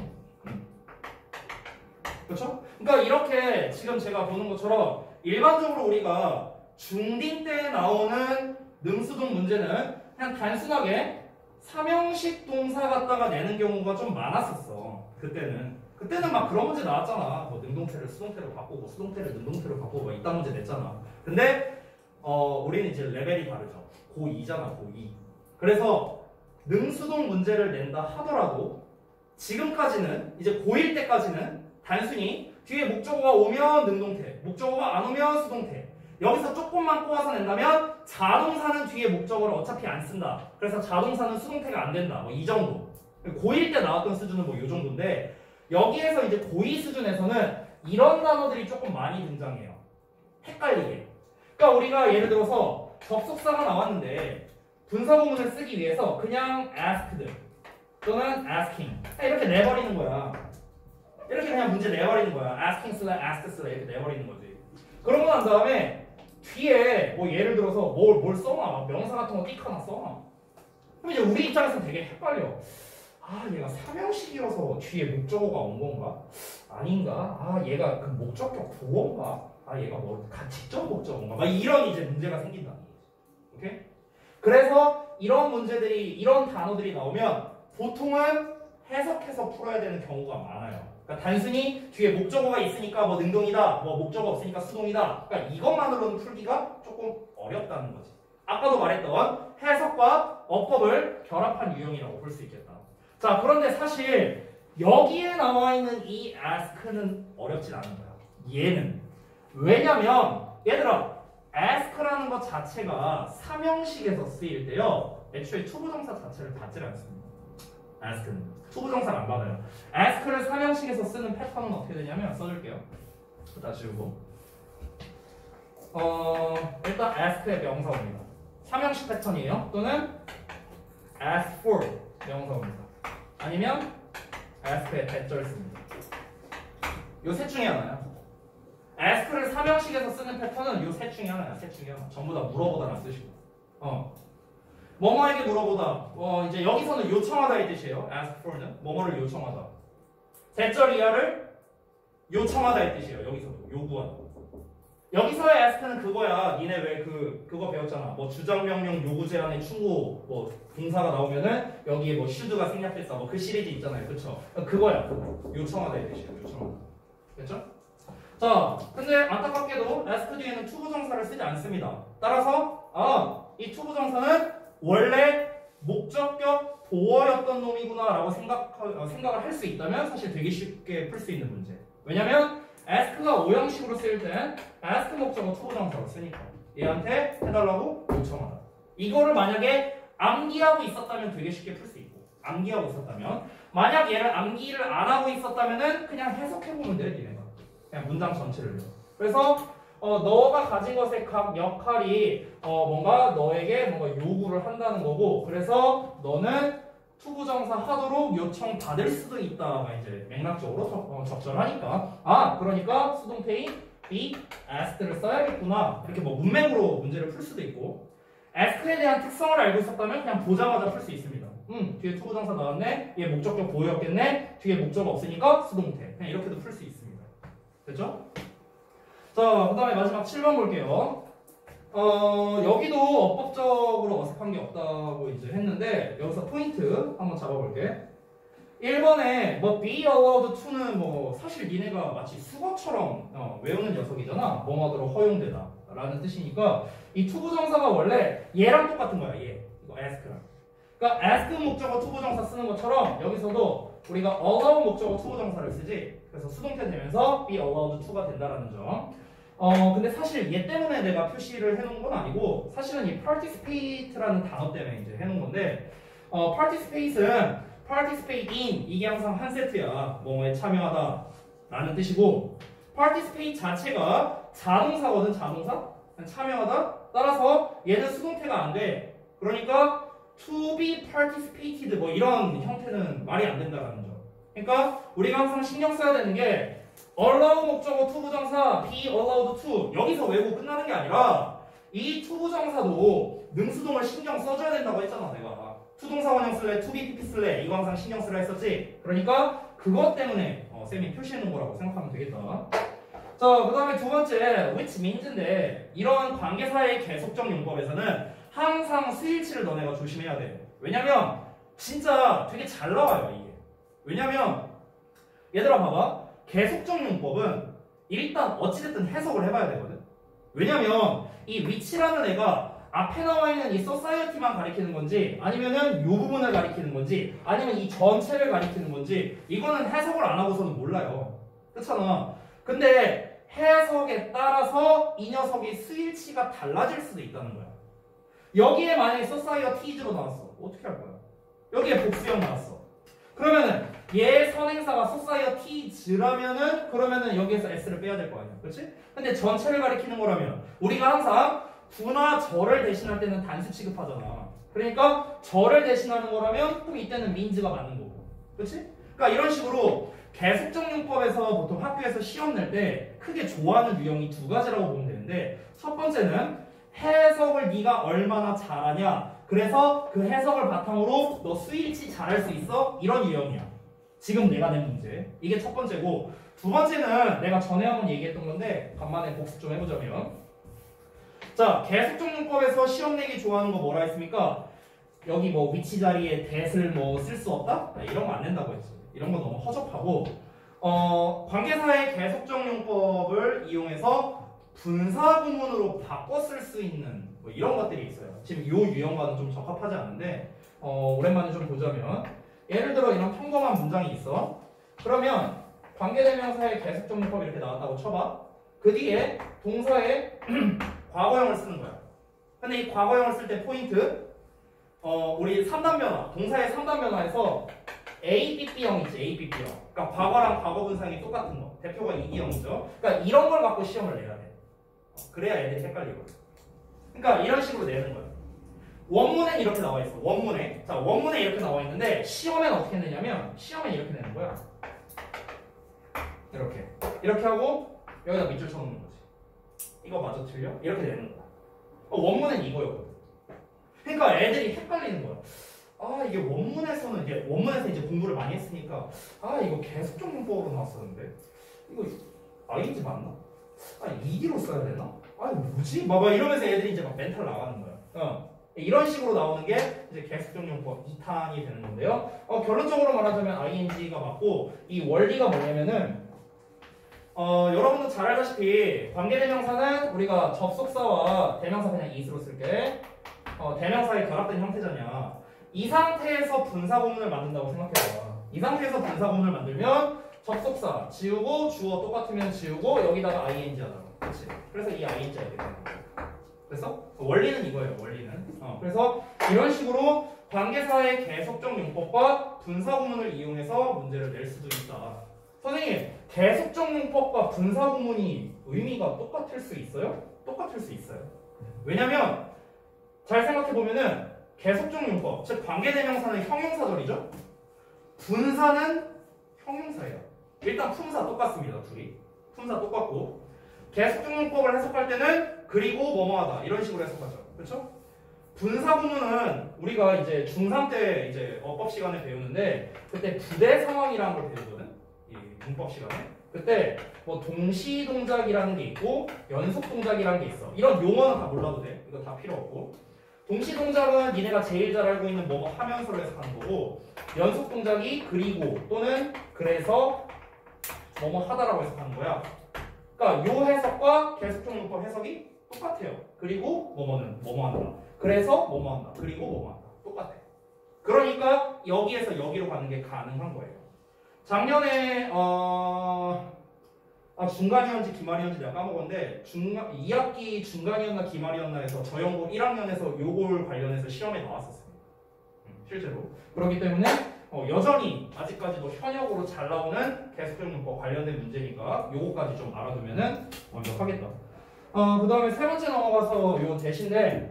그렇죠? 그러니까 이렇게 지금 제가 보는 것처럼 일반적으로 우리가 중딩 때 나오는 능수동 문제는 그냥 단순하게 삼형식 동사 갖다가 내는 경우가 좀 많았었어. 그때는. 그때는 막 그런 문제 나왔잖아. 뭐 능동태를 수동태로 바꾸고 수동태를 능동태로 바꾸고 막 이딴 문제 냈잖아. 근데 어 우리는 이제 레벨이 다르죠. 고2잖아, 고2. 그래서 능수동 문제를 낸다 하더라도 지금까지는 이제 고1 때까지는 단순히 뒤에 목적어가 오면 능동태, 목적어가 안 오면 수동태. 여기서 조금만 꼬아서 낸다면 자동사는 뒤에 목적어를 어차피 안 쓴다. 그래서 자동사는 수동태가 안 된다. 뭐 이 정도. 고1 때 나왔던 수준은 뭐 이 정도인데 여기에서 이제 고2 수준에서는 이런 단어들이 조금 많이 등장해요. 헷갈리게. 그러니까 우리가 예를 들어서 접속사가 나왔는데 분사구문을 쓰기 위해서 그냥 asked 또는 asking 이렇게 내버리는 거야. 이렇게 그냥 문제 내버리는 거야. asking 쓰라 asked 쓰라 이렇게 내버리는 거지. 그러고 난 다음에 뒤에 뭐 예를 들어서 뭘, 뭘 써놔. 막 명사 같은 거띡 하나 써놔. 그럼 이제 우리 입장에서 되게 헷갈려. 아 얘가 삼형식이어서 뒤에 목적어가 온 건가? 아닌가? 아 얘가 그 목적격 보어인가? 아 얘가 뭐 직접 목적어인가? 막 이런 이제 문제가 생긴다. 오케이? 그래서 이런 문제들이 이런 단어들이 나오면 보통은 해석해서 풀어야 되는 경우가 많아요. 그러니까 단순히 뒤에 목적어가 있으니까 뭐 능동이다, 뭐 목적어 없으니까 수동이다. 그러니까 이것만으로는 풀기가 조금 어렵다는 거지. 아까도 말했던 해석과 어법을 결합한 유형이라고 볼 수 있겠다. 자, 그런데 사실 여기에 나와 있는 이 ask는 어렵진 않은 거야. 얘는 왜냐면 얘들아 ask라는 것 자체가 삼형식에서 쓰일 때요. 애초에 투부정사 자체를 받질 않습니다. ask는 투부정사를 안 받아요. ask를 삼형식에서 쓰는 패턴은 어떻게 되냐면 써줄게요. 다 지우고 어 일단 ask에 명사입니다. 삼형식 패턴이에요. 또는 ask for 명사입니다. 아니면 ask의 대절 씁니다. 요 셋 중에 하나야. ask를 삼형식에서 쓰는 패턴은 요 셋 중에 하나야. 셋 중에 하나. 전부 다 물어보다란 뜻이고. 어. 뭐뭐에게 물어보다. 어, 이제 여기서는 요청하다의 뜻이에요. ask for는 뭐뭐를 요청하다. that절 이하를 요청하다의 뜻이에요. 여기서도 요구하다. 여기서의 ask는 그거야. 니네 왜 그 그거 배웠잖아. 뭐 주장 명령 요구 제안 충고 뭐 동사가 나오면은 여기에 뭐 should가 생략됐어. 뭐 그 시리즈 있잖아요. 그쵸? 그거야. 그거. 요청하다의 뜻이에요. 요청하다. 됐죠? 자, 근데 안타깝게도 ask 뒤에는 투부정사를 쓰지 않습니다. 따라서 아, 이 투부정사는 원래 목적격 보어였던 놈이구나라고 생각 어, 생각을 할 수 있다면 사실 되게 쉽게 풀 수 있는 문제. 왜냐면 ask가 오형식으로 쓰일 땐 ask 목적어 투부정사로 쓰니까 얘한테 해달라고 요청하다. 이거를 만약에 암기하고 있었다면 되게 쉽게 풀 수 있고 암기하고 있었다면 만약 얘를 암기를 안 하고 있었다면은 그냥 해석해 보면 돼 니네가 그냥 문장 전체를요. 그래서 어, 너가 가진 것의 각 역할이 어, 뭔가 너에게 뭔가 요구를 한다는 거고 그래서 너는 투부정사 하도록 요청 받을 수도 있다가 이제 맥락적으로 적, 어, 적절하니까. 아 그러니까 수동태인 be asked를 써야겠구나. 이렇게 뭐 문맥으로 문제를 풀 수도 있고. Ask에 대한 특성을 알고 있었다면 그냥 보자마자 풀 수 있습니다. 음 뒤에 투부정사 나왔네. 얘 목적격 보어였겠네. 뒤에 목적 없으니까 수동태. 그냥 이렇게도 풀 수 있습니다. 됐죠? 자, 그 다음에 마지막 7번 볼게요. 어, 여기도 어법적으로 어색한 게 없다고 이제 했는데, 여기서 포인트 한번 잡아볼게. 1번에 뭐 be allowed to는 뭐 사실 니네가 마치 숙어처럼 어, 외우는 녀석이잖아. 뭐뭐하도록 허용되다. 라는 뜻이니까 이 투부정사가 원래 얘랑 똑같은 거야, 얘. 이거 ask랑. 그러니까 ask 목적어 투부정사 쓰는 것처럼 여기서도 우리가 allow 목적어 투부정사를 쓰지. 그래서 수동태 되면서 be allowed to가 된다라는 점. 어 근데 사실 얘 때문에 내가 표시를 해놓은 건 아니고 사실은 이 participate라는 단어 때문에 이제 해놓은 건데 어 participate는 participate in 이게 항상 한 세트야. 뭐뭐에 참여하다 라는 뜻이고 participate 자체가 자동사거든 자동사? 참여하다? 따라서 얘는 수동태가 안 돼. 그러니까 to be participated 뭐 이런 형태는 말이 안 된다라는 점. 그러니까 우리가 항상 신경 써야 되는 게 allow 목적어 to부정사 be allowed to 여기서 외우고 끝나는 게 아니라 이 to부정사도 능수동을 신경 써줘야 된다고 했잖아 내가 to 동사 원형 to be pp 쓸래 이거 항상 신경 쓰라 했었지 그러니까 그것 때문에 어, 쌤이 표시해 놓은 거라고 생각하면 되겠다 자, 그 다음에 두 번째, which means인데, 이런 관계사의 계속적 용법에서는 항상 수일치를 너네가 조심해야 돼. 왜냐면, 진짜 되게 잘 나와요, 이게. 왜냐면, 얘들아 봐봐. 계속적 용법은 일단 어찌됐든 해석을 해봐야 되거든. 왜냐면, 이 위치라는 애가 앞에 나와 있는 이 society만 가리키는 건지, 아니면은 요 부분을 가리키는 건지, 아니면 이 전체를 가리키는 건지, 이거는 해석을 안 하고서는 몰라요. 그렇잖아. 근데 해석에 따라서 이 녀석의 스위치가 달라질 수도 있다는 거야. 여기에 만약에 society로 나왔어. 어떻게 할 거야? 여기에 복수형 나왔어. 그러면은 얘 선행사가 societies라면은 그러면은 여기에서 s를 빼야 될 거 아니야. 그렇지? 근데 전체를 가리키는 거라면 우리가 항상 부나 절을 대신할 때는 단수 취급하잖아. 그러니까 절을 대신하는 거라면 꼭 이때는 민즈가 맞는 거고. 그렇지? 그러니까 이런 식으로 계속적 용법에서 보통 학교에서 시험 낼 때 크게 좋아하는 유형이 두 가지라고 보면 되는데 첫 번째는 해석을 네가 얼마나 잘하냐 그래서 그 해석을 바탕으로 너 스위치 잘할 수 있어? 이런 유형이야. 지금 내가 낸 문제. 이게 첫 번째고 두 번째는 내가 전에 한번 얘기했던 건데 간만에 복습 좀 해보자면. 자 계속적 용법에서 시험 내기 좋아하는 거 뭐라 했습니까? 여기 뭐 위치 자리에 대을 뭐 쓸 수 없다? 아, 이런 거 안 된다고 했어. 이런 거 너무 허접하고. 어, 관계사의 계속적 용법을 이용해서 분사 구문으로 바꿔 쓸 수 있는 뭐 이런 것들이 있어요. 지금 이 유형과는 좀 적합하지 않은데 어, 오랜만에 좀 보자면 예를 들어 이런 평범한 문장이 있어. 그러면 관계대명사의 계속적 용법 이렇게 나왔다고 쳐봐. 그 뒤에 동사의 (clears throat) 과거형을 쓰는 거야. 근데 이 과거형을 쓸 때 포인트 어, 우리 3단 변화, 동사의 3단 변화에서 ABB형 있지, ABB형. 그러니까 과거랑 과거 분상이 똑같은 거. 대표가 이기형이죠. 그러니까 이런 걸 갖고 시험을 내야 돼. 어, 그래야 애들이 헷갈리거든. 그러니까 이런 식으로 내는 거야. 원문엔 이렇게 나와 있어. 원문에. 자, 원문에 이렇게 나와 있는데 시험엔 어떻게 내냐면 시험엔 이렇게 내는 거야. 이렇게. 이렇게 하고 여기다 밑줄 쳐 놓는 거지. 이거 마저 틀려? 이렇게 내는 거야. 어, 원문엔 이거였거든. 그러니까 애들이 헷갈리는 거야. 아 이게 원문에서는 이제 원문에서 이제 공부를 많이 했으니까 아 이거 계속적 문법으로 나왔었는데 이거 ING 맞나? 아 ED로 써야 되나? 아 뭐지? 막, 막 이러면서 애들이 이제 막 멘탈 나가는 거야. 어. 이런 식으로 나오는 게 이제 계속적 용법 2탄이 되는 건데요. 어, 결론적으로 말하자면 ING가 맞고 이 원리가 뭐냐면은 어, 여러분도 잘 알다시피 관계대명사는 우리가 접속사와 대명사 그냥 is로 쓸게 어, 대명사의 결합된 형태잖냐. 이 상태에서 분사 구문을 만든다고 생각해봐. 이 상태에서 분사 구문을 만들면 접속사 지우고 주어 똑같으면 지우고 여기다가 ing 하다가 그렇지. 그래서 이 ing가 이렇게 되는 거야. 그래서 원리는 이거예요. 원리는. 어, 그래서 이런 식으로 관계사의 계속적 용법과 분사 구문을 이용해서 문제를 낼 수도 있다. 선생님, 계속적 용법과 분사 구문이 의미가 똑같을 수 있어요? 똑같을 수 있어요. 왜냐면 잘 생각해 보면은 계속적 용법, 즉 관계대명사는 형용사절이죠. 분사는 형용사예요. 일단 품사 똑같습니다. 둘이 품사 똑같고 용법을 해석할 때는 그리고 뭐뭐하다 이런 식으로 해석하죠. 그렇죠? 분사 구문은 우리가 이제 중3 때 이제 어법 시간에 배우는데 그때 부대 상황이라는 걸 배우거든. 이 문법 시간에. 그때 뭐 동시 동작이라는 게 있고 연속 동작이라는 게 있어. 이런 용어는 다 몰라도 돼. 이거 다 필요 없고. 동시 동작은 니네가 제일 잘 알고 있는 뭐뭐 하면서로 해석하는 거고 연속 동작이 그리고 또는 그래서 뭐뭐 하다라고 해석하는 거야. 그러니까 요 해석과 계속적 문법 해석이 똑같아요. 그리고 뭐뭐는 뭐뭐 한다. 그래서 뭐뭐 한다. 그리고 뭐뭐 한다. 똑같아. 그러니까 여기에서 여기로 가는 게 가능한 거예요. 작년에 어 아, 중간이었는지 기말이었는지 내가 까먹었는데 중간 2학기 중간이었나 기말이었나 해서 저 연구 1학년에서 요걸 관련해서 시험에 나왔었습니다. 음, 실제로. 그렇기 때문에 어, 여전히 아직까지도 현역으로 잘 나오는 계속적 문법 관련된 문제니까 요거까지 좀 알아두면은 완벽하겠다. 어, 그 다음에 세 번째 넘어가서 요 대신데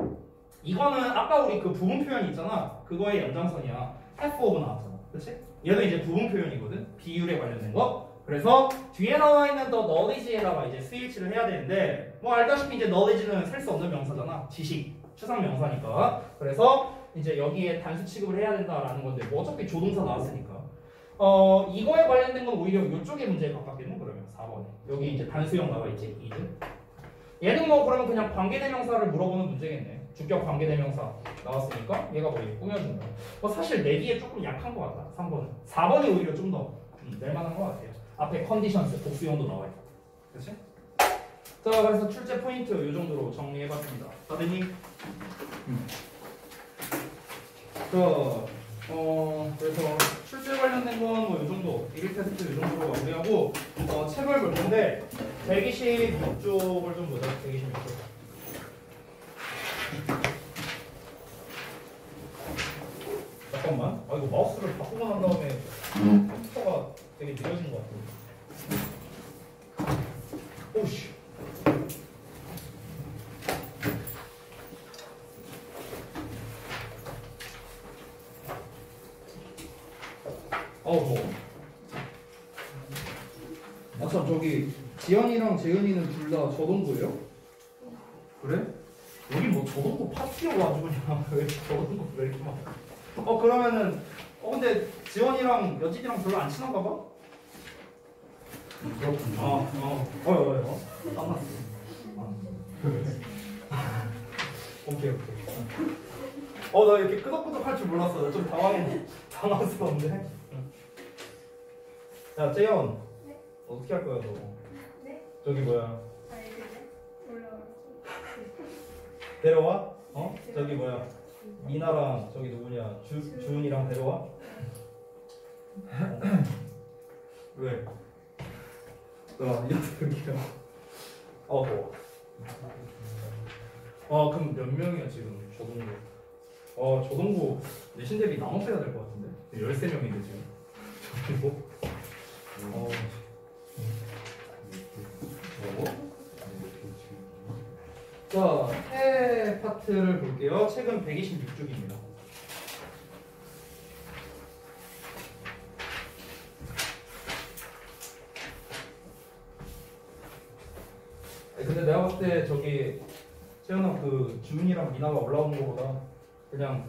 이거는 아까 우리 그 부분 표현 있잖아. 그거의 연장선이야. have of 나왔잖아. 그치? 얘도 이제 부분 표현이거든. 비율에 관련된 거. 그래서 뒤에 나와 있는 더 knowledge에다가 이제 스위치를 해야 되는데 뭐 알다시피 이제 knowledge는 셀 수 없는 명사잖아. 지식, 추상 명사니까. 그래서 이제 여기에 단수 취급을 해야 된다라는 건데 뭐 어차피 조동사 나왔으니까. 어 이거에 관련된 건 오히려 이쪽의 문제에 가깝겠네 그러면. 4번에. 여기 이제 단수형 나와 있지? 이즈. 얘는 뭐 그러면 그냥 관계대명사를 물어보는 문제겠네. 주격 관계대명사 나왔으니까 얘가 뭐 꾸며준다. 뭐 사실 내기에 조금 약한 것 같다. 3번은. 4번이 오히려 좀더 음, 낼만한 것 같아요. 앞에 컨디션스 복수형도 나와 있고. 그렇지? 자 그래서 출제 포인트 이 정도로 정리해봤습니다. 다들이 자, 어, 그래서 출제 관련된 건 뭐 이 정도, 1일 테스트 이 정도로 마무리하고, 어, 책을 볼 건데, 126쪽을 좀 보자, 126쪽. 잠깐만. 아, 이거 마우스를 바꾸고 난 다음에 컴퓨터가 되게 느려진 것 같아. 오씨. 어우 뭐. 아참 저기 지연이랑 재은이는 둘 다 저동고예요? 그래? 여기 뭐 저동고 파티어가 아주 그냥 (laughs) 왜 저동고 왜 이렇게 많아? 어 그러면은 어 근데 지원이랑 여진이랑 별로 안 친한가 봐? 그렇군요. 어, 어, 어, 어, 어. 땀났어. 아. (laughs) 오케이, 오케이. 어, 나 이렇게 끄덕끄덕 할 줄 몰랐어. 나좀 당황했네. 당황스러운데. 응. 야, 재현. 네? 어떻게 할 거야, 너? 네? 저기 뭐야? 데려와? 어? 저기 뭐야? 미나랑 저기 누구냐? 주, 주은이랑 데려와? 어. 왜? 자, 이어드릴게요. 어, 더워. 아, 그럼 몇 명이야, 지금, 조동구? 어, 조동구 내 신 대비 나눠 써야 될 것 같은데? 13명인데, 지금. 조동구? (laughs) 어, 자, 해 파트를 볼게요. 책은 126쪽입니다. 근데 내가 봤을 때 저기 채연아 그 주민이랑 미나가 올라오는 거보다 그냥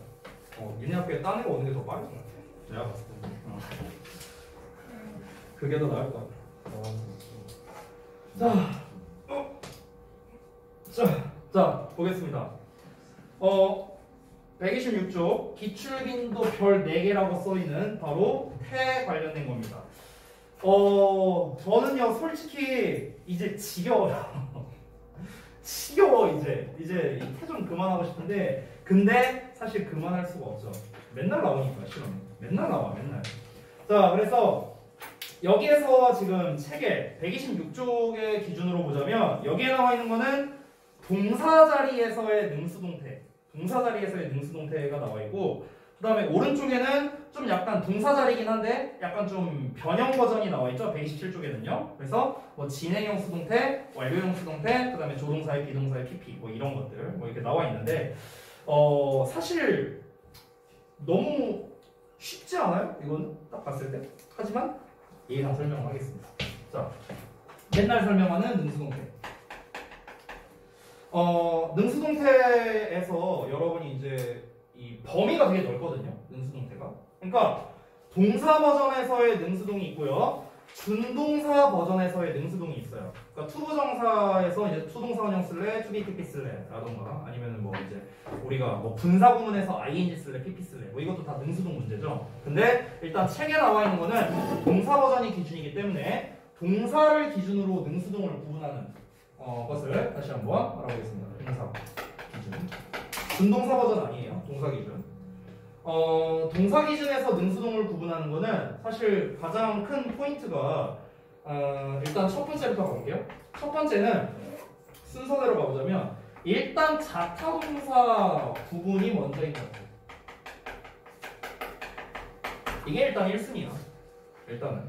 어, 니네 학교에 딴 애가 오는 게 더 빠른 것 같아. 내가 봤을 때. 어. 그게 더 나을 것 같아. 자, 어. 자, 자 보겠습니다. 어, 126쪽 기출빈도 별 4개라고 써있는 바로 태 관련된 겁니다. 어, 저는요 솔직히 이제 지겨워요. (laughs) 지겨워 이제 이제 이 태 좀 그만하고 싶은데 근데 사실 그만할 수가 없죠. 맨날 나오니까 시험 맨날 나와 맨날. 자 그래서 여기에서 지금 책에 126쪽의 기준으로 보자면 여기에 나와 있는 거는 동사 자리에서의 능수동태, 동사 자리에서의 능수동태가 나와 있고 그 다음에 오른쪽에는 좀 약간 동사 자리긴 한데 약간 좀 변형 버전이 나와 있죠 127쪽에는요. 그래서 뭐 진행형 수동태, 완료형 수동태, 그 다음에 조동사의 비동사의 PP 뭐 이런 것들 뭐 이렇게 나와 있는데 어 사실 너무 쉽지 않아요? 이거는? 딱 봤을 때? 하지만 예의상 설명하겠습니다. 자 맨날 설명하는 능수동태 어, 능수동태에서 여러분이 이제 이 범위가 되게 넓거든요. 능수동태가. 그러니까 동사 버전에서의 능수동이 있고요. 준동사 버전에서의 능수동이 있어요. 그러니까 to부정사에서 이제 to 동사 원형 쓸래, to be PP 쓸래라던가 아니면은 뭐 이제 우리가 뭐 분사 구문에서 ing 쓸래, pp 쓸래 뭐 이것도 다 능수동 문제죠. 근데 일단 책에 나와 있는 거는 동사 버전이 기준이기 때문에 동사를 기준으로 능수동을 구분하는 어, 것을 다시 한번 알아보겠습니다. 동사 기준. 준동사 버전 아니에요. 동사 기준. 어, 동사 기준에서 능수동을 구분하는 거는 사실 가장 큰 포인트가 어, 일단 첫 번째부터 가볼게요. 첫 번째는 순서대로 가보자면 일단 자타 동사 구분이 먼저인 것 같아요. 이게 일단 1순위야. 일단은.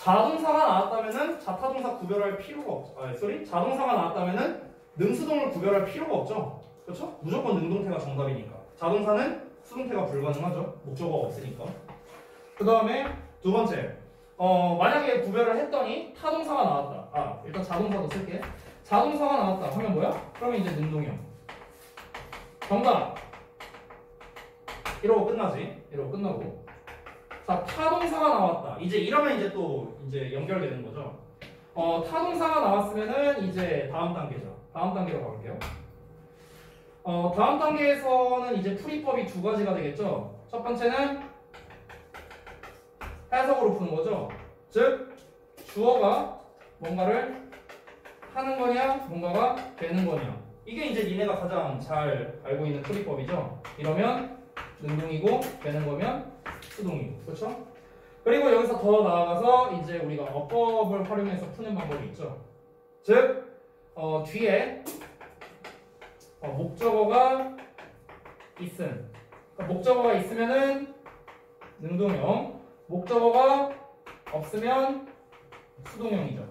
자동사가 나왔다면은 자타동사 구별할 필요가 없죠. 아, 쏘리. 자동사가 나왔다면은 능수동을 구별할 필요가 없죠. 그렇죠? 무조건 능동태가 정답이니까. 자동사는 수동태가 불가능하죠. 목적어가 없으니까. 그 다음에 두 번째. 어, 만약에 구별을 했더니 타동사가 나왔다. 아, 일단 자동사도 쓸게. 자동사가 나왔다 하면 뭐야? 그러면 이제 능동형. 정답. 이러고 끝나지. 이러고 끝나고. 자, 타동사가 나왔다. 이제 이러면 이제 또 이제 연결되는 거죠. 어, 타동사가 나왔으면은 이제 다음 단계죠. 다음 단계로 가볼게요. 어, 다음 단계에서는 이제 풀이법이 두 가지가 되겠죠. 첫 번째는 해석으로 푸는 거죠. 즉, 주어가 뭔가를 하는 거냐, 뭔가가 되는 거냐. 이게 이제 니네가 가장 잘 알고 있는 풀이법이죠. 이러면 능동이고 되는 거면 수동이고. 그렇죠? 그리고 여기서 더 나아가서 이제 우리가 어법을 활용해서 푸는 방법이 있죠. 즉, 어, 뒤에 어, 목적어가 있음. 그러니까 목적어가 있으면은 능동형, 목적어가 없으면 수동형이죠.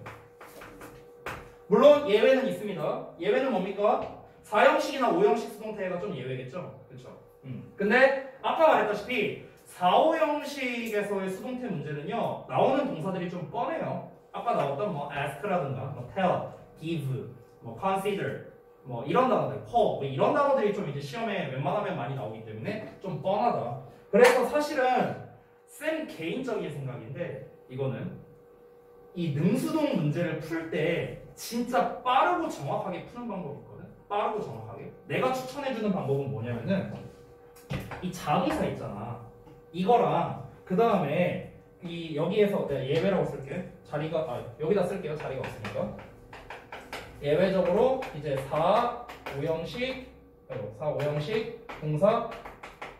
물론 예외는 있습니다. 예외는 뭡니까? 4형식이나 5형식 수동태가 좀 예외겠죠. 그렇죠. 음. 근데 아까 말했다시피 4, 5형식에서의 수동태 문제는요. 나오는 동사들이 좀 뻔해요. 아까 나왔던 뭐 ask라든가 뭐 tell, give, 뭐 consider 뭐 이런 단어들, call 뭐 이런 단어들이 좀 이제 시험에 웬만하면 많이 나오기 때문에 좀 뻔하다. 그래서 사실은 쌤 개인적인 생각인데 이거는 이 능수동 문제를 풀 때 진짜 빠르고 정확하게 푸는 방법이 있거든. 빠르고 정확하게. 내가 추천해주는 방법은 뭐냐면은 이 자동사 있잖아. 이거랑 그 다음에 이 여기에서 내가 예외라고 쓸게. 자리가 아 여기다 쓸게요. 자리가 없으니까. 예외적으로 이제 4, 5형식, 4, 5형식 동사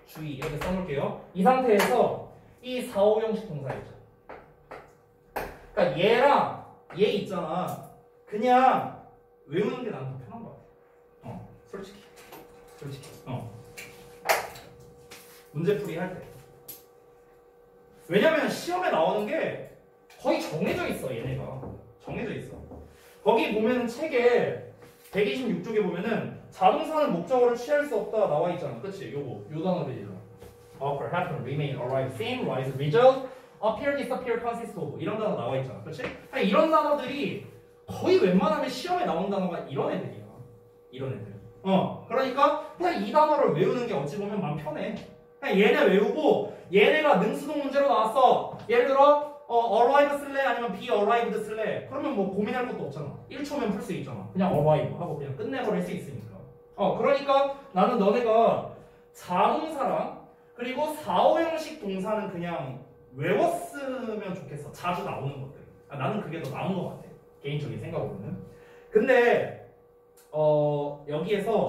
주의 이렇게 써놓을게요. 이 상태에서 이 4, 5형식 동사 있죠. 그러니까 얘랑 얘 있잖아. 그냥 외우는 게 나는 더 편한 것 같아. 어, 솔직히. 솔직히. 어. 문제풀이 할 때. 왜냐면 시험에 나오는 게 거의 정해져 있어, 얘네가. 정해져 있어. 거기 보면은 책에 126쪽에 보면은 자동사는 목적어를 취할 수 없다 나와 있잖아. 그치? 요거. 요 단어들이잖아. occur, happen, remain, arrive, seem, rise, result, appear, disappear, consist of 이런 단어 나와 있잖아. 그치? 아니, 이런 단어들이 거의 웬만하면 시험에 나온 단어가 이런 애들이야. 이런 애들. 어. 그러니까 그냥 이 단어를 외우는 게 어찌 보면 마음 편해. 그냥 얘네 외우고 얘네가 능수동 문제로 나왔어. 예를 들어 어, arrive 쓸래 아니면 be arrived 쓸래? 그러면 뭐 고민할 것도 없잖아. 1초면 풀 수 있잖아. 그냥 arrive 하고 그냥 끝내버릴 수 있으니까. 어, 그러니까 나는 너네가 자동사랑 그리고 4, 5형식 동사는 그냥 외웠으면 좋겠어. 자주 나오는 것들. 아, 나는 그게 더 나은 것 같아. 개인적인 생각으로는. 근데 어, 여기에서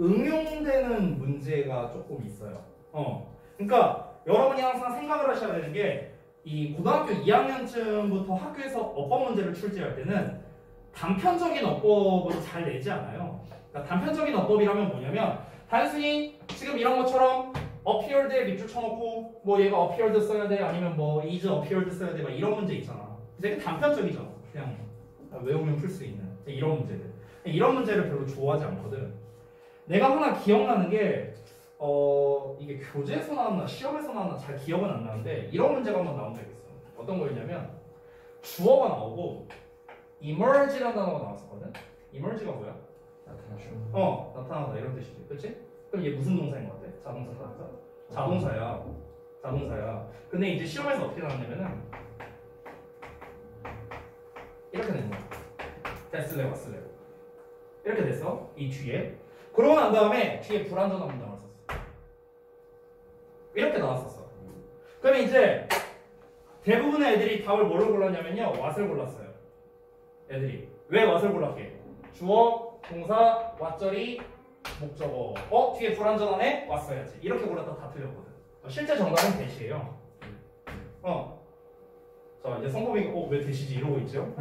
응용되는 문제가 조금 있어요. 어. 그러니까 여러분이 항상 생각을 하셔야 되는 게 이 고등학교 2학년쯤부터 학교에서 어법 문제를 출제할 때는 단편적인 어법으로 잘 내지 않아요. 그러니까 단편적인 어법이라면 뭐냐면 단순히 지금 이런 것처럼 appeared에 밑줄 쳐놓고 뭐 얘가 appeared 써야 돼 아니면 뭐 is appeared 써야 돼 막 이런 문제 있잖아. 되게 단편적이잖아. 그냥 외우면 풀 수 있는 이런 문제들. 이런 문제를 별로 좋아하지 않거든. 내가 하나 기억나는 게 어, 이게 교재에서 나왔나 시험에서 나왔나 잘 기억은 안 나는데 이런 문제가 한번 나온 적이 있어. 어떤 거였냐면 주어가 나오고 emerge라는 단어가 나왔었거든. emerge가 뭐야? 나타나죠. 어, 나타나다 이런 뜻이지. 그렇지? 그럼 얘 무슨 동사인 것 같아? 자동사 타동사? 자동사야. 자동사야. 근데 이제 시험에서 어떻게 나왔냐면은 이렇게 되는 거야. 됐을래 왔을래. 이렇게 됐어. 이 뒤에. 그러고 난 다음에 뒤에 불완전한 문장을 썼어. 이렇게 나왔었어. 그러면 이제 대부분의 애들이 답을 뭐를 골랐냐면요. 왓을 골랐어요. 애들이. 왜 왓을 골랐게? 주어, 동사, 왓절이, 목적어. 어? 뒤에 불완전하네? 왔어야지. 이렇게 골랐다 다 틀렸거든. 실제 정답은 대시예요. 어. 자, 이제 성범이가 어, 왜 대시지? 이러고 있죠?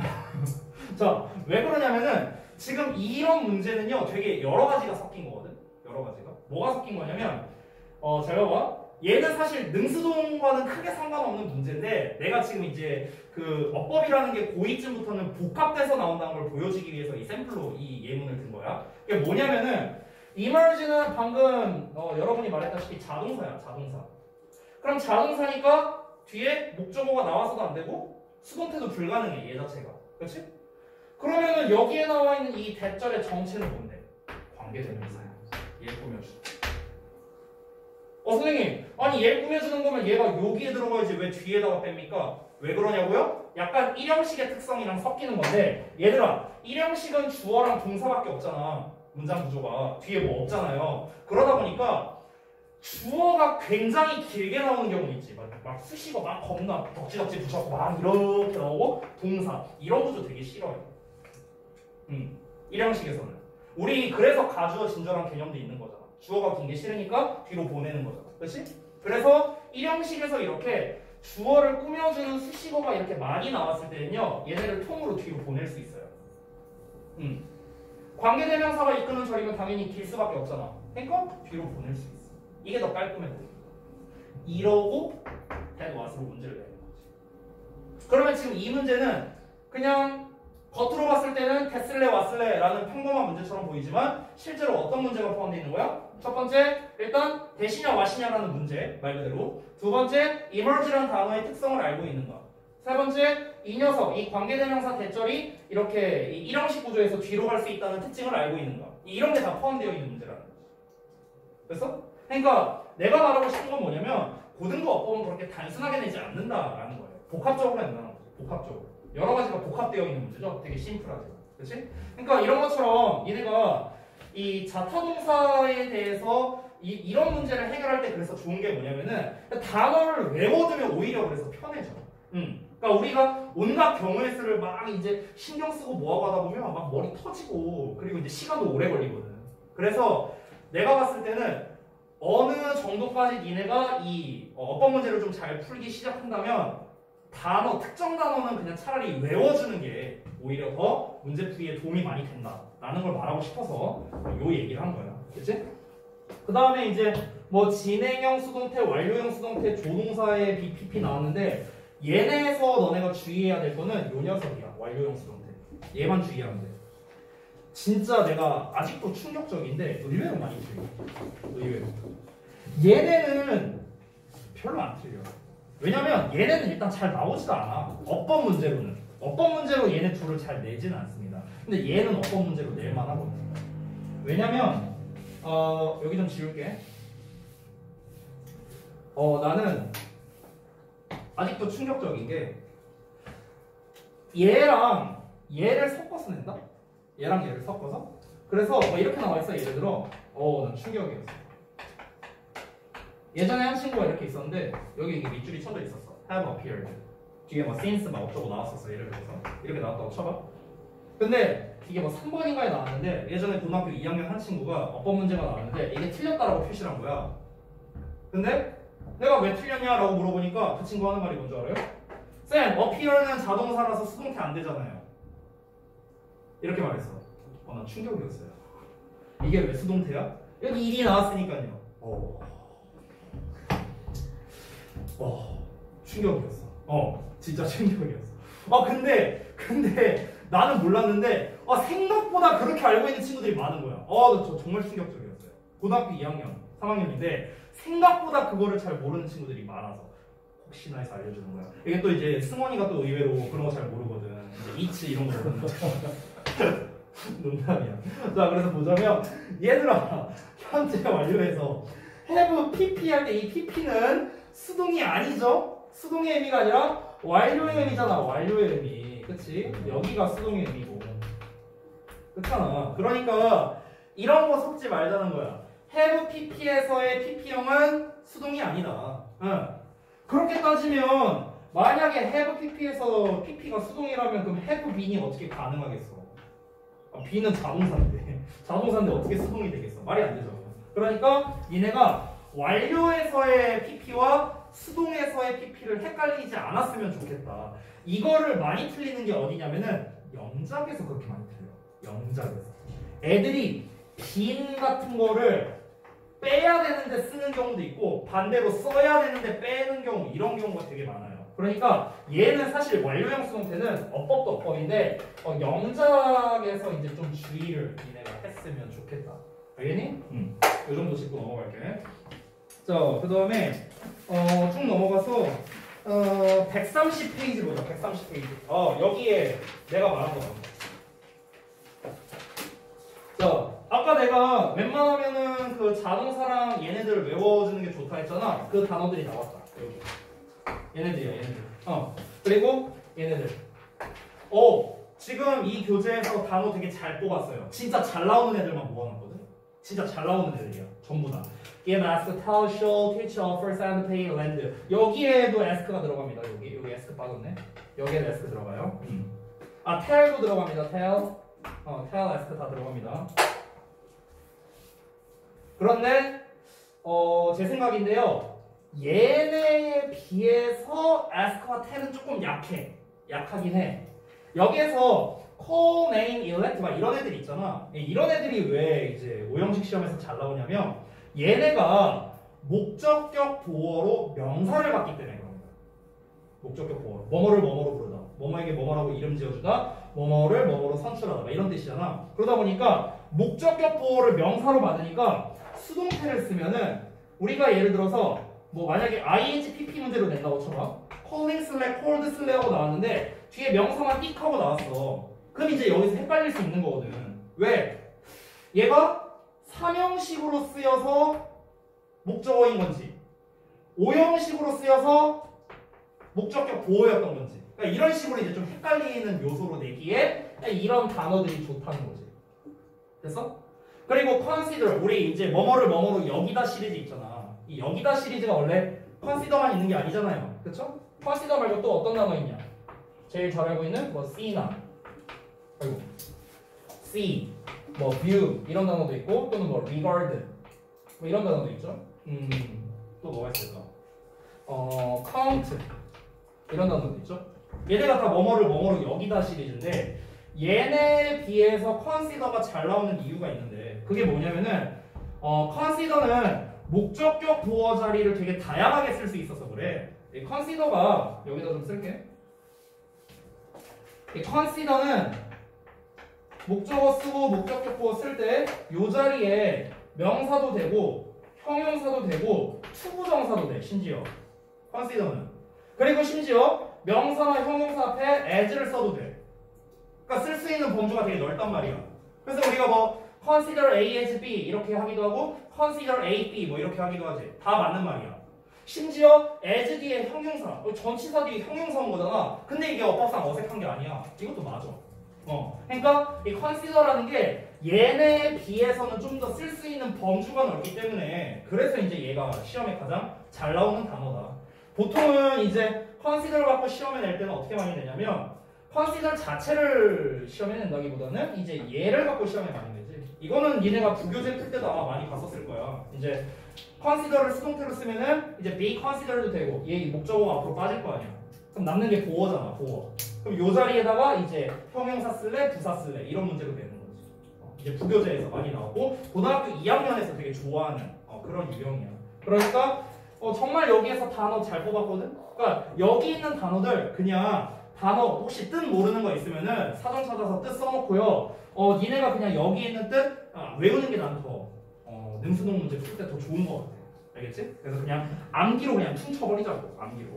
(laughs) 자, 왜 그러냐면은 지금 이런 문제는요, 되게 여러 가지가 섞인 거거든. 여러 가지가. 뭐가 섞인 거냐면, 어, 잘 봐봐. 얘는 사실 능수동과는 크게 상관없는 문제인데, 내가 지금 이제 그 어법이라는 게 고2쯤부터는 복합돼서 나온다는 걸 보여주기 위해서 이 샘플로 이 예문을 든 거야. 이게 뭐냐면은, emerge는 방금 어, 여러분이 말했다시피 자동사야, 자동사. 그럼 자동사니까 뒤에 목적어가 나와서도 안 되고, 수동태도 불가능해, 얘 자체가. 그렇지? 그러면은 여기에 나와 있는 이 대절의 정체는 뭔데? 관계대명사야. 얘를 꾸며주. 어 선생님, 아니 얘를 꾸며주는 거면 얘가 여기에 들어가야지 왜 뒤에다가 뺍니까? 왜 그러냐고요? 약간 일형식의 특성이랑 섞이는 건데 얘들아 일형식은 주어랑 동사밖에 없잖아 문장 구조가 뒤에 뭐 없잖아요 그러다 보니까 주어가 굉장히 길게 나오는 경우 있지 막, 막 수식어 막 겁나 덕지덕지 붙여갖고 막 이렇게 나오고 동사 이런 구조 되게 싫어요 음, 일형식에서는. 우리 그래서 가주어 진절한 개념도 있는 거잖아. 주어가 긴 게 싫으니까 뒤로 보내는 거잖아. 그렇지? 그래서 일형식에서 이렇게 주어를 꾸며주는 수식어가 이렇게 많이 나왔을 때는요 얘네를 통으로 뒤로 보낼 수 있어요. 음. 관계대명사가 이끄는 절이면 당연히 길 수밖에 없잖아. 그러니까 뒤로 보낼 수 있어. 이게 더 깔끔해 보여. 이러고 what으로 문제를 내는 거지. 그러면 지금 이 문제는 그냥 겉으로 봤을 때는 됐을래 왔을래 라는 평범한 문제처럼 보이지만 실제로 어떤 문제가 포함되어 있는 거야? 첫 번째 일단 대시냐 와시냐라는 문제 말 그대로. 두 번째 emerge라는 단어의 특성을 알고 있는가 세 번째 이 녀석 이 관계대명사 대절이 이렇게 이 일형식 구조에서 뒤로 갈 수 있다는 특징을 알고 있는가 이런 게 다 포함되어 있는 문제라는 거지. 그래서 그러니까 내가 말하고 싶은 건 뭐냐면 고등부 어법은 그렇게 단순하게 내지 않는다라는 거예요. 복합적으로 낸다는 거지 복합적으로 여러 가지가 복합되어 있는 문제죠 되게 심플하죠 그렇지? 그러니까 이런 것처럼 얘네가 이 자타동사에 대해서 이, 이런 문제를 해결할 때 그래서 좋은 게 뭐냐면은 단어를 외워두면 오히려 그래서 편해져. 음. 그러니까 우리가 온갖 경우의 수를 막 이제 신경 쓰고 뭐하고 하다 보면 막 머리 터지고 그리고 이제 시간도 오래 걸리거든. 그래서 내가 봤을 때는 어느 정도까지 니네가 이 어, 어법 문제를 좀 잘 풀기 시작한다면 단어 특정 단어는 그냥 차라리 외워주는 게 오히려 더 문제 풀이에 도움이 많이 된다라는 걸 말하고 싶어서 요 얘기를 한 거야. 그치? 그 다음에 이제 뭐 진행형 수동태, 완료형 수동태, 조동사의 BPP 나왔는데 얘네에서 너네가 주의해야 될 거는 요 녀석이야. 완료형 수동태. 얘만 주의하면 돼. 진짜 내가 아직도 충격적인데 의외로 많이 틀려. 의외로. 얘네는 별로 안 틀려. 왜냐면 얘네는 일단 잘 나오지도 않아. 어법 문제로는. 어법 문제로 얘네 둘을 잘 내지는 않습니다. 근데 얘는 어법 문제로 낼 만 하거든. 왜냐면 어, 여기 좀 지울게. 어, 나는 아직도 충격적인 게 얘랑 얘를 섞어서 낸다? 얘랑 얘를 섞어서? 그래서 뭐 이렇게 나와 있어 예를 들어 어, 난 충격이었어. 예전에 한 친구가 이렇게 있었는데 여기 이게 밑줄이 쳐져 있었어. have appeared. 뒤에 뭐 since 막 어쩌고 나왔었어. 예를 들어서 이렇게 나왔다고 쳐봐. 근데 이게 뭐 3번인가에 나왔는데 예전에 고등학교 2학년 한 친구가 어법 문제가 나왔는데 이게 틀렸다라고 표시를 한 거야. 근데 내가 왜 틀렸냐라고 물어보니까 그 친구 하는 말이 뭔지 알아요? 쌤, appear는 자동사라서 수동태 안 되잖아요. 이렇게 말했어. 어, 난 충격이었어요. 이게 왜 수동태야? 여기 일이 나왔으니까요. 어. 어, 충격이었어. 어, 진짜 충격이었어. 아, 근데, 근데, 나는 몰랐는데, 아, 생각보다 그렇게 알고 있는 친구들이 많은 거야. 아, 저 정말 충격적이었어요. 고등학교 2학년, 3학년인데, 생각보다 그거를 잘 모르는 친구들이 많아서. 혹시나 해서 알려주는 거야. 이게 또 이제 승원이가 또 의외로 그런 거 잘 모르거든. 이제 이츠 이런 거 모르는 (laughs) 농담이야. 자, 그래서 보자면, 얘들아, 현재 완료해서, have pp 할 때 이 pp는 수동이 아니죠? 수동의 의미가 아니라 완료의 의미잖아. 완료의 의미. 그치? 여기가 수동의 의미고. 그렇잖아. 그러니까 이런 거 섞지 말자는 거야. have pp에서의 pp형은 수동이 아니다. 응. 그렇게 따지면 만약에 have pp에서 pp가 수동이라면 그럼 have be는 어떻게 가능하겠어? 아, B는 자동사인데 (laughs) 자동사인데 어떻게 수동이 되겠어? 말이 안 되죠. 그러니까 니네가 완료에서의 PP와 수동에서의 PP를 헷갈리지 않았으면 좋겠다. 이거를 많이 틀리는 게 어디냐면은 영작에서 그렇게 많이 틀려. 영작에서. 애들이 빈 같은 거를 빼야 되는데 쓰는 경우도 있고 반대로 써야 되는데 빼는 경우 이런 경우가 되게 많아요. 그러니까 얘는 사실 완료형 수동태는 어법도 어법인데 어, 영작에서 이제 좀 주의를 니네가 했으면 좋겠다. 알겠니? 응. 이 정도 짚고 넘어갈게. 자, 그 다음에 어, 쭉 넘어가서 어, 130페이지 보자. 130페이지. 어, 여기에 내가 말한 거. 자, 아까 내가 웬만하면은 그 자동사랑 얘네들을 외워주는 게 좋다 했잖아. 그 단어들이 나왔다. 여기. 얘네들이야, 얘네들. 어. 그리고 얘네들. 오, 지금 이 교재에서 단어 되게 잘 뽑았어요. 진짜 잘 나오는 애들만 모아놨거든. 진짜 잘 나오는 애들이야. 전부 다. Give, ask, tell, show, teach, offer, send, pay, lend. 여기에도 ask가 들어갑니다. 여기 여기 ask 빠졌네. 여기에도 ask 들어가요. 음. 아, tell도 들어갑니다. tell. 어, tell, ask 다 들어갑니다. 그런데 어, 제 생각인데요. 얘네에 비해서 ask와 tell은 조금 약해. 약하긴 해. 여기에서 call, name, elect 막 이런 애들 있잖아. 이런 애들이 왜 이제 오형식 시험에서 잘 나오냐면 얘네가 목적격 보어로 명사를 받기 때문에 그런 거야. 목적격 보어. 뭐뭐를 뭐뭐로 부르다. 뭐뭐에게 뭐뭐라고 이름 지어주다. 뭐뭐를 뭐뭐로 선출하다. 막 이런 뜻이잖아. 그러다 보니까 목적격 보어를 명사로 받으니까 수동태를 쓰면은 우리가 예를 들어서 뭐 만약에 ing pp 문제로 낸다고 쳐봐. calling 슬래, called 슬래 하고 나왔는데 뒤에 명사만 띡 하고 나왔어. 그럼 이제 여기서 헷갈릴 수 있는 거거든. 왜? 얘가 삼형식으로 쓰여서 목적어인 건지 오형식으로 쓰여서 목적격 보호였던 건지 그러니까 이런 식으로 이제 좀 헷갈리는 요소로 내기에 이런 단어들이 좋다는 거지. 됐어? 그리고 consider 우리 이제 뭐뭐를 뭐뭐로 여기다 시리즈 있잖아. 이 여기다 시리즈가 원래 consider만 있는 게 아니잖아요. 그렇죠? consider 말고 또 어떤 단어 있냐? 제일 잘 알고 있는 뭐 see나 아이고 see 뭐 view 이런 단어도 있고 또는 뭐 regard 뭐 이런 단어도 있죠. 음, 또 뭐가 있을까? 어, count 이런 단어도 있죠. 얘네가 다 뭐뭐를 뭐뭐로 여기다 시리즈인데 얘네에 비해서 consider가 잘 나오는 이유가 있는데 그게 뭐냐면은 어, consider는 목적격 보어 자리를 되게 다양하게 쓸 수 있어서 그래. 이 consider가 여기다 좀 쓸게. 이 consider는 목적어 쓰고 목적격 보어 쓸때이 자리에 명사도 되고 형용사도 되고 to부정사도 돼 심지어. consider는. 그리고 심지어 명사나 형용사 앞에 as를 써도 돼. 그러니까 쓸 수 있는 범주가 되게 넓단 말이야. 그래서 우리가 뭐 consider A as B 이렇게 하기도 하고 consider A, B 뭐 이렇게 하기도 하지. 다 맞는 말이야. 심지어 as 뒤에 형용사 어, 전치사 뒤에 형용사 온 거잖아. 근데 이게 어법상 어색한 게 아니야. 이것도 맞아 어, 그러니까 이 consider라는 게 얘네에 비해서는 좀 더 쓸 수 있는 범주가 넓기 때문에 그래서 이제 얘가 시험에 가장 잘 나오는 단어다. 보통은 이제 consider 갖고 시험에 낼 때는 어떻게 많이 내냐면 consider 자체를 시험에 낸다기보다는 이제 얘를 갖고 시험에 많이 내지. 이거는 니네가 부교재 풀 때도 아마 많이 봤었을 거야. 이제 consider를 수동태로 쓰면은 이제 be considered도 되고 얘 목적어가 앞으로 빠질 거 아니야. 그럼 남는 게 보어잖아, 보어. 그럼 요 자리에다가 이제 형용사 쓸래, 부사 쓸래 이런 문제로 되는 거지. 어, 이제 부교재에서 많이 나오고 고등학교 2학년에서 되게 좋아하는 어, 그런 유형이야. 그러니까 어, 정말 여기에서 단어 잘 뽑았거든. 그러니까 여기 있는 단어들 그냥 단어 혹시 뜻 모르는 거 있으면은 사전 찾아서 뜻 써놓고요. 어, 니네가 그냥 여기 있는 뜻 아, 외우는 게 난더 어, 능수능 문제 풀 때 더 좋은 거 같아. 알겠지? 그래서 그냥 암기로 그냥 퉁쳐버리자고 암기로.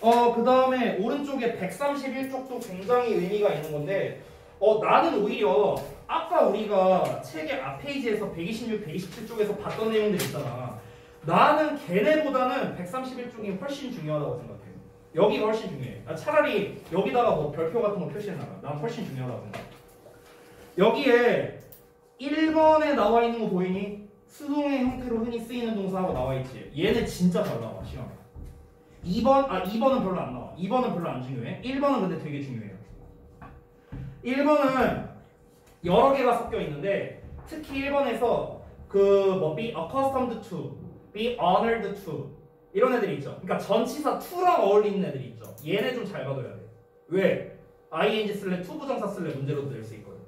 어, 그 다음에 오른쪽에 131쪽도 굉장히 의미가 있는 건데, 어, 나는 오히려 아까 우리가 책의 앞 페이지에서 126, 127쪽에서 봤던 내용들 있잖아. 나는 걔네보다는 131쪽이 훨씬 중요하다고 생각해. 여기가 훨씬 중요해. 아, 차라리 여기다가 뭐 별표 같은 거 표시해놔라. 난 훨씬 중요하다고 생각해. 여기에 1번에 나와 있는 거 보이니? 수동의 형태로 흔히 쓰이는 동사하고 나와 있지. 얘네 진짜 잘 나와, 시험에. 2번, 아, 2번은 별로 안 나와. 2번은 별로 안 중요해. 1번은 근데 되게 중요해요. 1번은 여러 개가 섞여 있는데, 특히 1번에서 그, 뭐, be accustomed to, be honored to, 이런 애들이 있죠. 그러니까 전치사 to랑 어울리는 애들이 있죠. 얘네 좀 잘 봐둬야 돼. 왜? ing 쓸래, to 부정사 쓸래 문제로도 낼 수 있거든.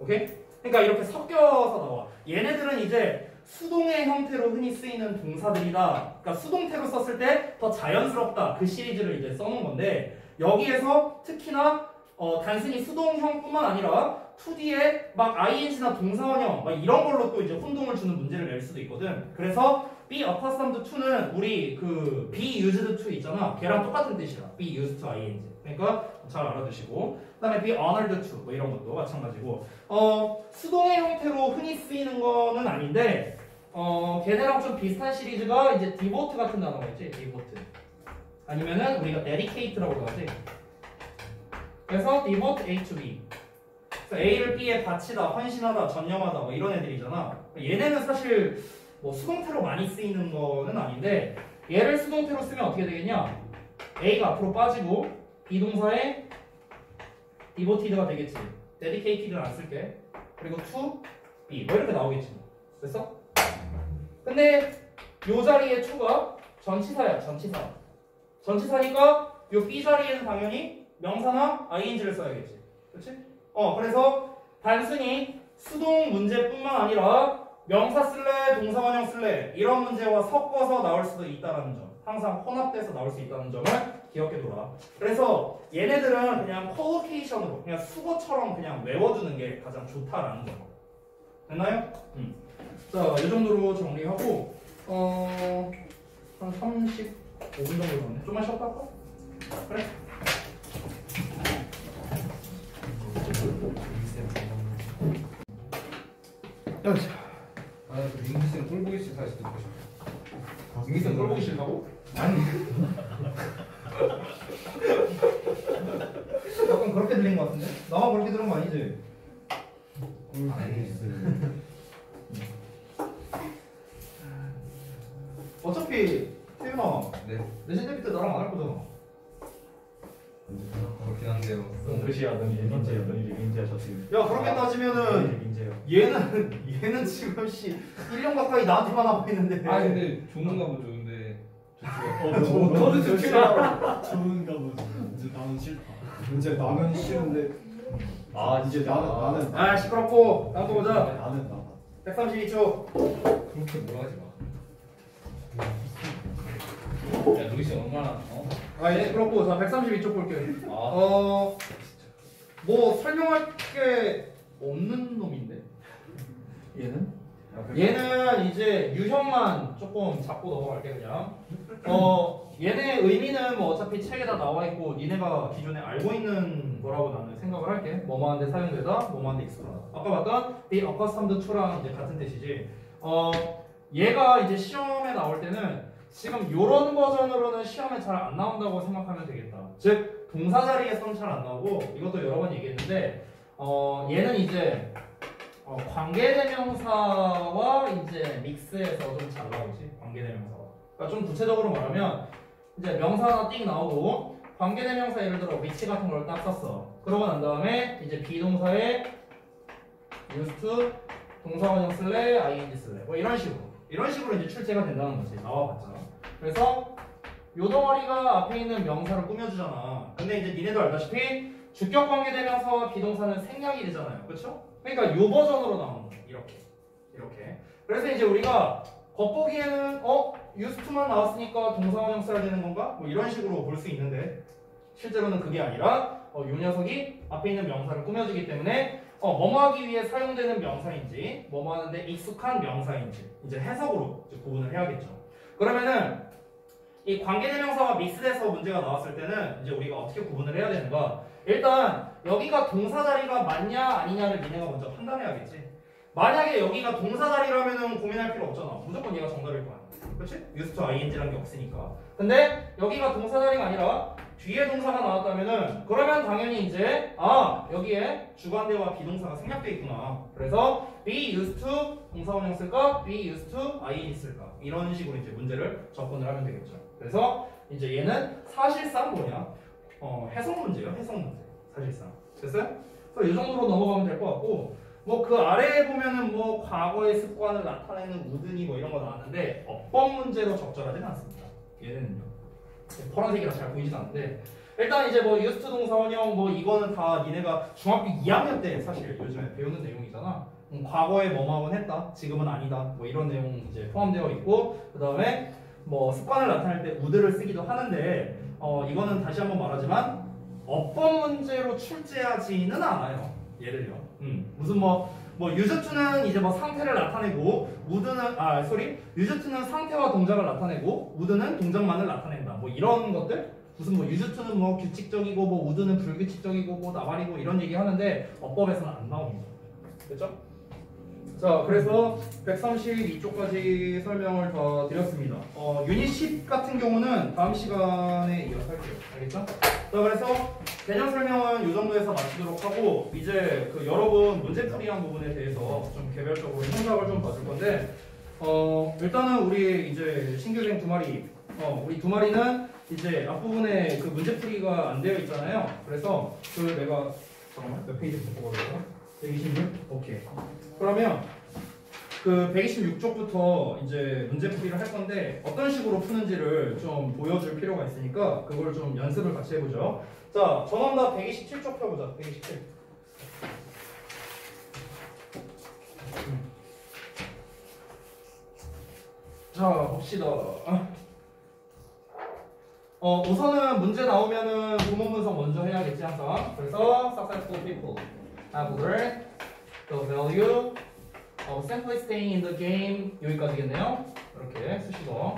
오케이? 그러니까 이렇게 섞여서 나와. 얘네들은 이제 수동의 형태로 흔히 쓰이는 동사들이다. 그러니까 수동태로 썼을 때 더 자연스럽다. 그 시리즈를 이제 써놓은 건데 여기에서 특히나 어, 단순히 수동형뿐만 아니라 2D에 막 ing나 동사원형 막 이런 걸로 또 이제 혼동을 주는 문제를 낼 수도 있거든. 그래서 be accustomed to는 우리 그 be used to 있잖아. 걔랑 똑같은 뜻이야. be used to ing. 그러니까 잘 알아두시고 그다음에 be honored to 뭐 이런 것도 마찬가지고 어, 수동의 형태로 흔히 쓰이는 거는 아닌데 어, 걔네랑 좀 비슷한 시리즈가 이제 devote 같은 단어가 있지. devote. 아니면은 우리가 dedicate라고 하지. 그래서 devote A to B. 그래서 A를 B에 바치다, 헌신하다, 전념하다 뭐 이런 애들이잖아. 얘네는 사실 뭐 수동태로 많이 쓰이는 거는 아닌데 얘를 수동태로 쓰면 어떻게 되겠냐? A가 앞으로 빠지고 비동사에 devoted가 되겠지. dedicated는 안 쓸게. 그리고 to B 뭐 이렇게 나오겠지. 됐어? 근데 요 자리에 to가 전치사야, 전치사. 전치사니까 요 B 자리에는 당연히 명사나 ing를 써야겠지. 그렇지? 어, 그래서 단순히 수동 문제뿐만 아니라 명사 쓸래, 동사원형 쓸래 이런 문제와 섞어서 나올 수도 있다는 점. 항상 혼합돼서 나올 수 있다는 점을 기억해둬라. 그래서 얘네들은 그냥 컬로케이션으로 그냥 수거처럼 그냥 외워두는 게 가장 좋다라는 점. 됐나요? 음. 자, 이 정도로 정리하고 어, 한 35분 정도 남았네. 좀만 쉬었다 할까? 그래. 아, 그 민기 쌤 꼴보기 씨 다시 듣고 싶어. 민기쌤 꼴보기 싫다고? 아니. (laughs) 약간 그렇게 들린 것 같은데? 나만 그렇게 들은 거 아니지? 어차피 태윤아 네, 내신 데뷔 때 나랑 안 할 거잖아 그렇긴 한데요. 넌 이제 민재야 저 지금 야 그렇게 넌 따지면은 이제 민재야 얘는 (laughs) 얘는 지금 씨 1년 가까이 나한테만 하고 있는데 아, 근데 좋은가 보죠. 근데 어, 좋죠. 저도 좋죠. 좋은가 보지. 이제 나는 싫다. 이제 나는 싫은데. 아 이제 나는 나는 아 시끄럽고 다음 거 보자 나는 나. 132초 그렇게 뭐라 하지 마. 야, 루이스 얼마나 어? 아 예, 시끄럽고 자 132초 볼게 아, 어... 뭐 설명할 게 없는 놈인데? 얘는? 얘는 이제 유형만 조금 잡고 넘어갈게 그냥. 어 얘네 의미는 뭐 어차피 책에 다 나와 있고 니네가 기존에 알고 있는 거라고 나는 생각을 할게. 뭐뭐 한데 사용되다 뭐뭐 한데 익숙하다 아까 봤던 the accustomed to랑 이제 같은 뜻이지. 어 얘가 이제 시험에 나올 때는 지금 요런 버전으로는 시험에 잘 안 나온다고 생각하면 되겠다 즉 동사 자리에서는 잘안 나오고 이것도 여러 번 얘기했는데 어 얘는 이제 어, 관계대명사와 이제 믹스해서 좀 잘 나오지 관계대명사가. 그러니까 좀 구체적으로 말하면 이제 명사 하나 띵 나오고 관계대명사 예를 들어 위치 같은 걸 딱 썼어. 그러고 난 다음에 이제 비동사에 used 동사원형 쓸래 ing 쓸래 뭐 이런 식으로 이런 식으로 이제 출제가 된다는 거지 나와봤자. 그래서 요 덩어리가 앞에 있는 명사를 꾸며주잖아. 근데 이제 니네도 알다시피 주격 관계대명사와 비동사는 생략이 되잖아요. 그렇죠? 그러니까 요 버전으로 나오는 거예요. 이렇게. 이렇게. 그래서 이제 우리가 겉보기에는 어? 유스트만 나왔으니까 동사원형 써야 되는 건가? 뭐 이런 식으로 볼 수 있는데 실제로는 그게 아니라 어, 요 녀석이 앞에 있는 명사를 꾸며주기 때문에 어, 뭐뭐 하기 위해 사용되는 명사인지 뭐뭐 하는데 익숙한 명사인지 이제 해석으로 이제 구분을 해야겠죠. 그러면은 이 관계대명사와 믹스돼서 문제가 나왔을 때는 이제 우리가 어떻게 구분을 해야 되는가? 일단 여기가 동사 자리가 맞냐 아니냐를 니네가 먼저 판단해야겠지. 만약에 여기가 동사 자리라면은 고민할 필요 없잖아. 무조건 얘가 정답일 거야. 그렇지? used to ing라는 게 없으니까. 근데 여기가 동사 자리가 아니라 뒤에 동사가 나왔다면은 그러면 당연히 이제 아 여기에 주관대와 비동사가 생략돼 있구나. 그래서 be used to 동사원형 쓸까? be used to ing 쓸까? 이런 식으로 이제 문제를 접근을 하면 되겠죠. 그래서 이제 얘는 사실상 뭐냐? 어, 해석 문제예요. 해석 문제. 사실상. 됐어요? 그래서 이 정도로 넘어가면 될 것 같고 뭐 그 아래에 보면은 뭐 과거의 습관을 나타내는 우드니 뭐 이런 거 나왔는데 어법 문제로 적절하지는 않습니다. 얘는요. 파란색이라 잘 보이진 않는데 일단 이제 뭐 유스트 동사원형 뭐 이거는 다 니네가 중학교 2학년 때 사실 요즘에 배우는 내용이잖아. 음, 과거에 뭐뭐하곤 했다. 지금은 아니다. 뭐 이런 내용 이제 포함되어 있고 그 다음에 뭐 습관을 나타낼 때 우드를 쓰기도 하는데 어 이거는 다시 한번 말하지만 어법 문제로 출제하지는 않아요. 얘를요. 음, 무슨 뭐, 뭐, 유즈투는 이제 뭐 상태를 나타내고, 우드는, 아, 소리. 유즈투는 상태와 동작을 나타내고, 우드는 동작만을 나타낸다. 뭐 이런 것들? 무슨 뭐, 유즈투는 뭐 규칙적이고, 뭐, 우드는 불규칙적이고, 뭐, 나발이고, 이런 얘기 하는데, 어법에서는 안 나옵니다. 됐죠? 자, 그래서 132쪽까지 설명을 다 드렸습니다. 어, 유닛 10 같은 경우는 다음 시간에 이어서 할게요. 알겠죠? 자, 그래서 개념 설명은 이 정도에서 마치도록 하고 이제 그 여러분 문제풀이한 부분에 대해서 좀 개별적으로 생각을 좀 봐줄 건데 어, 일단은 우리 이제 신규생 두 마리 어, 우리 두 마리는 이제 앞부분에 그 문제풀이가 안 되어 있잖아요. 그래서 그 내가 잠깐만 몇 페이지부터 보거든요? 126? 오케이. 그러면 그 126쪽부터 이제 문제풀이를 할 건데 어떤 식으로 푸는지를 좀 보여줄 필요가 있으니까 그걸 좀 연습을 같이 해보죠. 자, 전원다 127쪽 펴보자. 127. 음. 자, 봅시다. 어, 우선은 문제 나오면은 구문 분석 먼저 해야겠지 항상. 그래서 successful people have learned the value of simply staying in the game 여기까지겠네요. 이렇게 쓰시고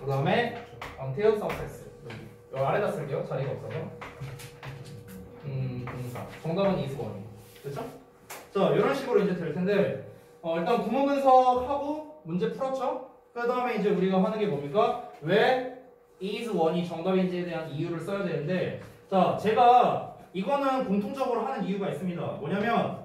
그 다음에 until success 여기 여 아래다 쓸게요. 자리가 없어서. 음. 정답은 is one. 됐죠? 자, 이런 식으로 이제 될 텐데 어, 일단 구문 분석하고 문제 풀었죠? 그 다음에 이제 우리가 하는 게 뭡니까? 왜 is one이 정답인지에 대한 이유를 써야 되는데 자, 제가 이거는 공통적으로 하는 이유가 있습니다. 뭐냐면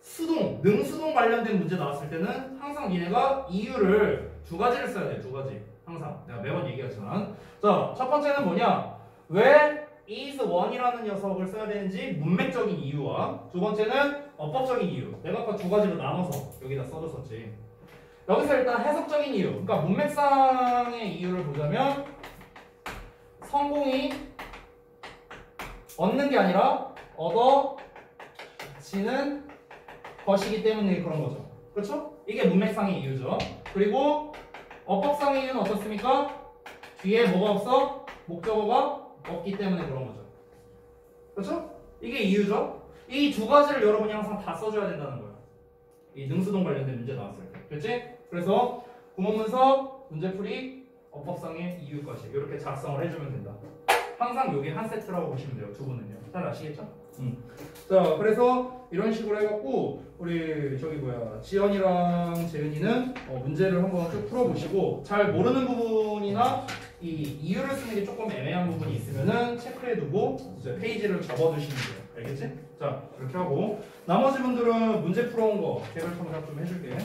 수동, 능수동 관련된 문제 나왔을 때는 항상 니네가 이유를 두 가지를 써야 돼, 두 가지. 항상. 내가 매번 얘기하지만. 자, 첫 번째는 뭐냐? 왜 is one이라는 녀석을 써야 되는지 문맥적인 이유와 두 번째는 어법적인 이유. 내가 아까 두 가지로 나눠서 여기다 써줬었지. 여기서 일단 해석적인 이유. 그러니까 문맥상의 이유를 보자면 성공이 얻는 게 아니라 얻어지는 것이기 때문에 그런 거죠. 그렇죠? 이게 문맥상의 이유죠. 그리고 어법상의 이유는 어떻습니까? 뒤에 뭐가 없어? 목적어가 없기 때문에 그런 거죠. 그렇죠? 이게 이유죠. 이 두 가지를 여러분이 항상 다 써줘야 된다는 거야. 이 능수동 관련된 문제 나왔을 때. 그렇지? 그래서 구문문서, 문제풀이, 어법상의 이유까지 이렇게 작성을 해주면 된다. 항상 이게 한 세트라고 보시면 돼요. 두 분은요. 잘 아시겠죠? 음. 자, 그래서 이런 식으로 해갖고 우리 저기 뭐야 지연이랑 재은이는 어, 문제를 한번 쭉 풀어보시고 잘 모르는 부분이나 이 이유를 쓰는 게 조금 애매한 부분이 있으면은 체크해두고 이제 페이지를 접어두시면 돼요. 알겠지? 자, 이렇게 하고 나머지 분들은 문제 풀어온 거 개별 첨삭 좀 해줄게.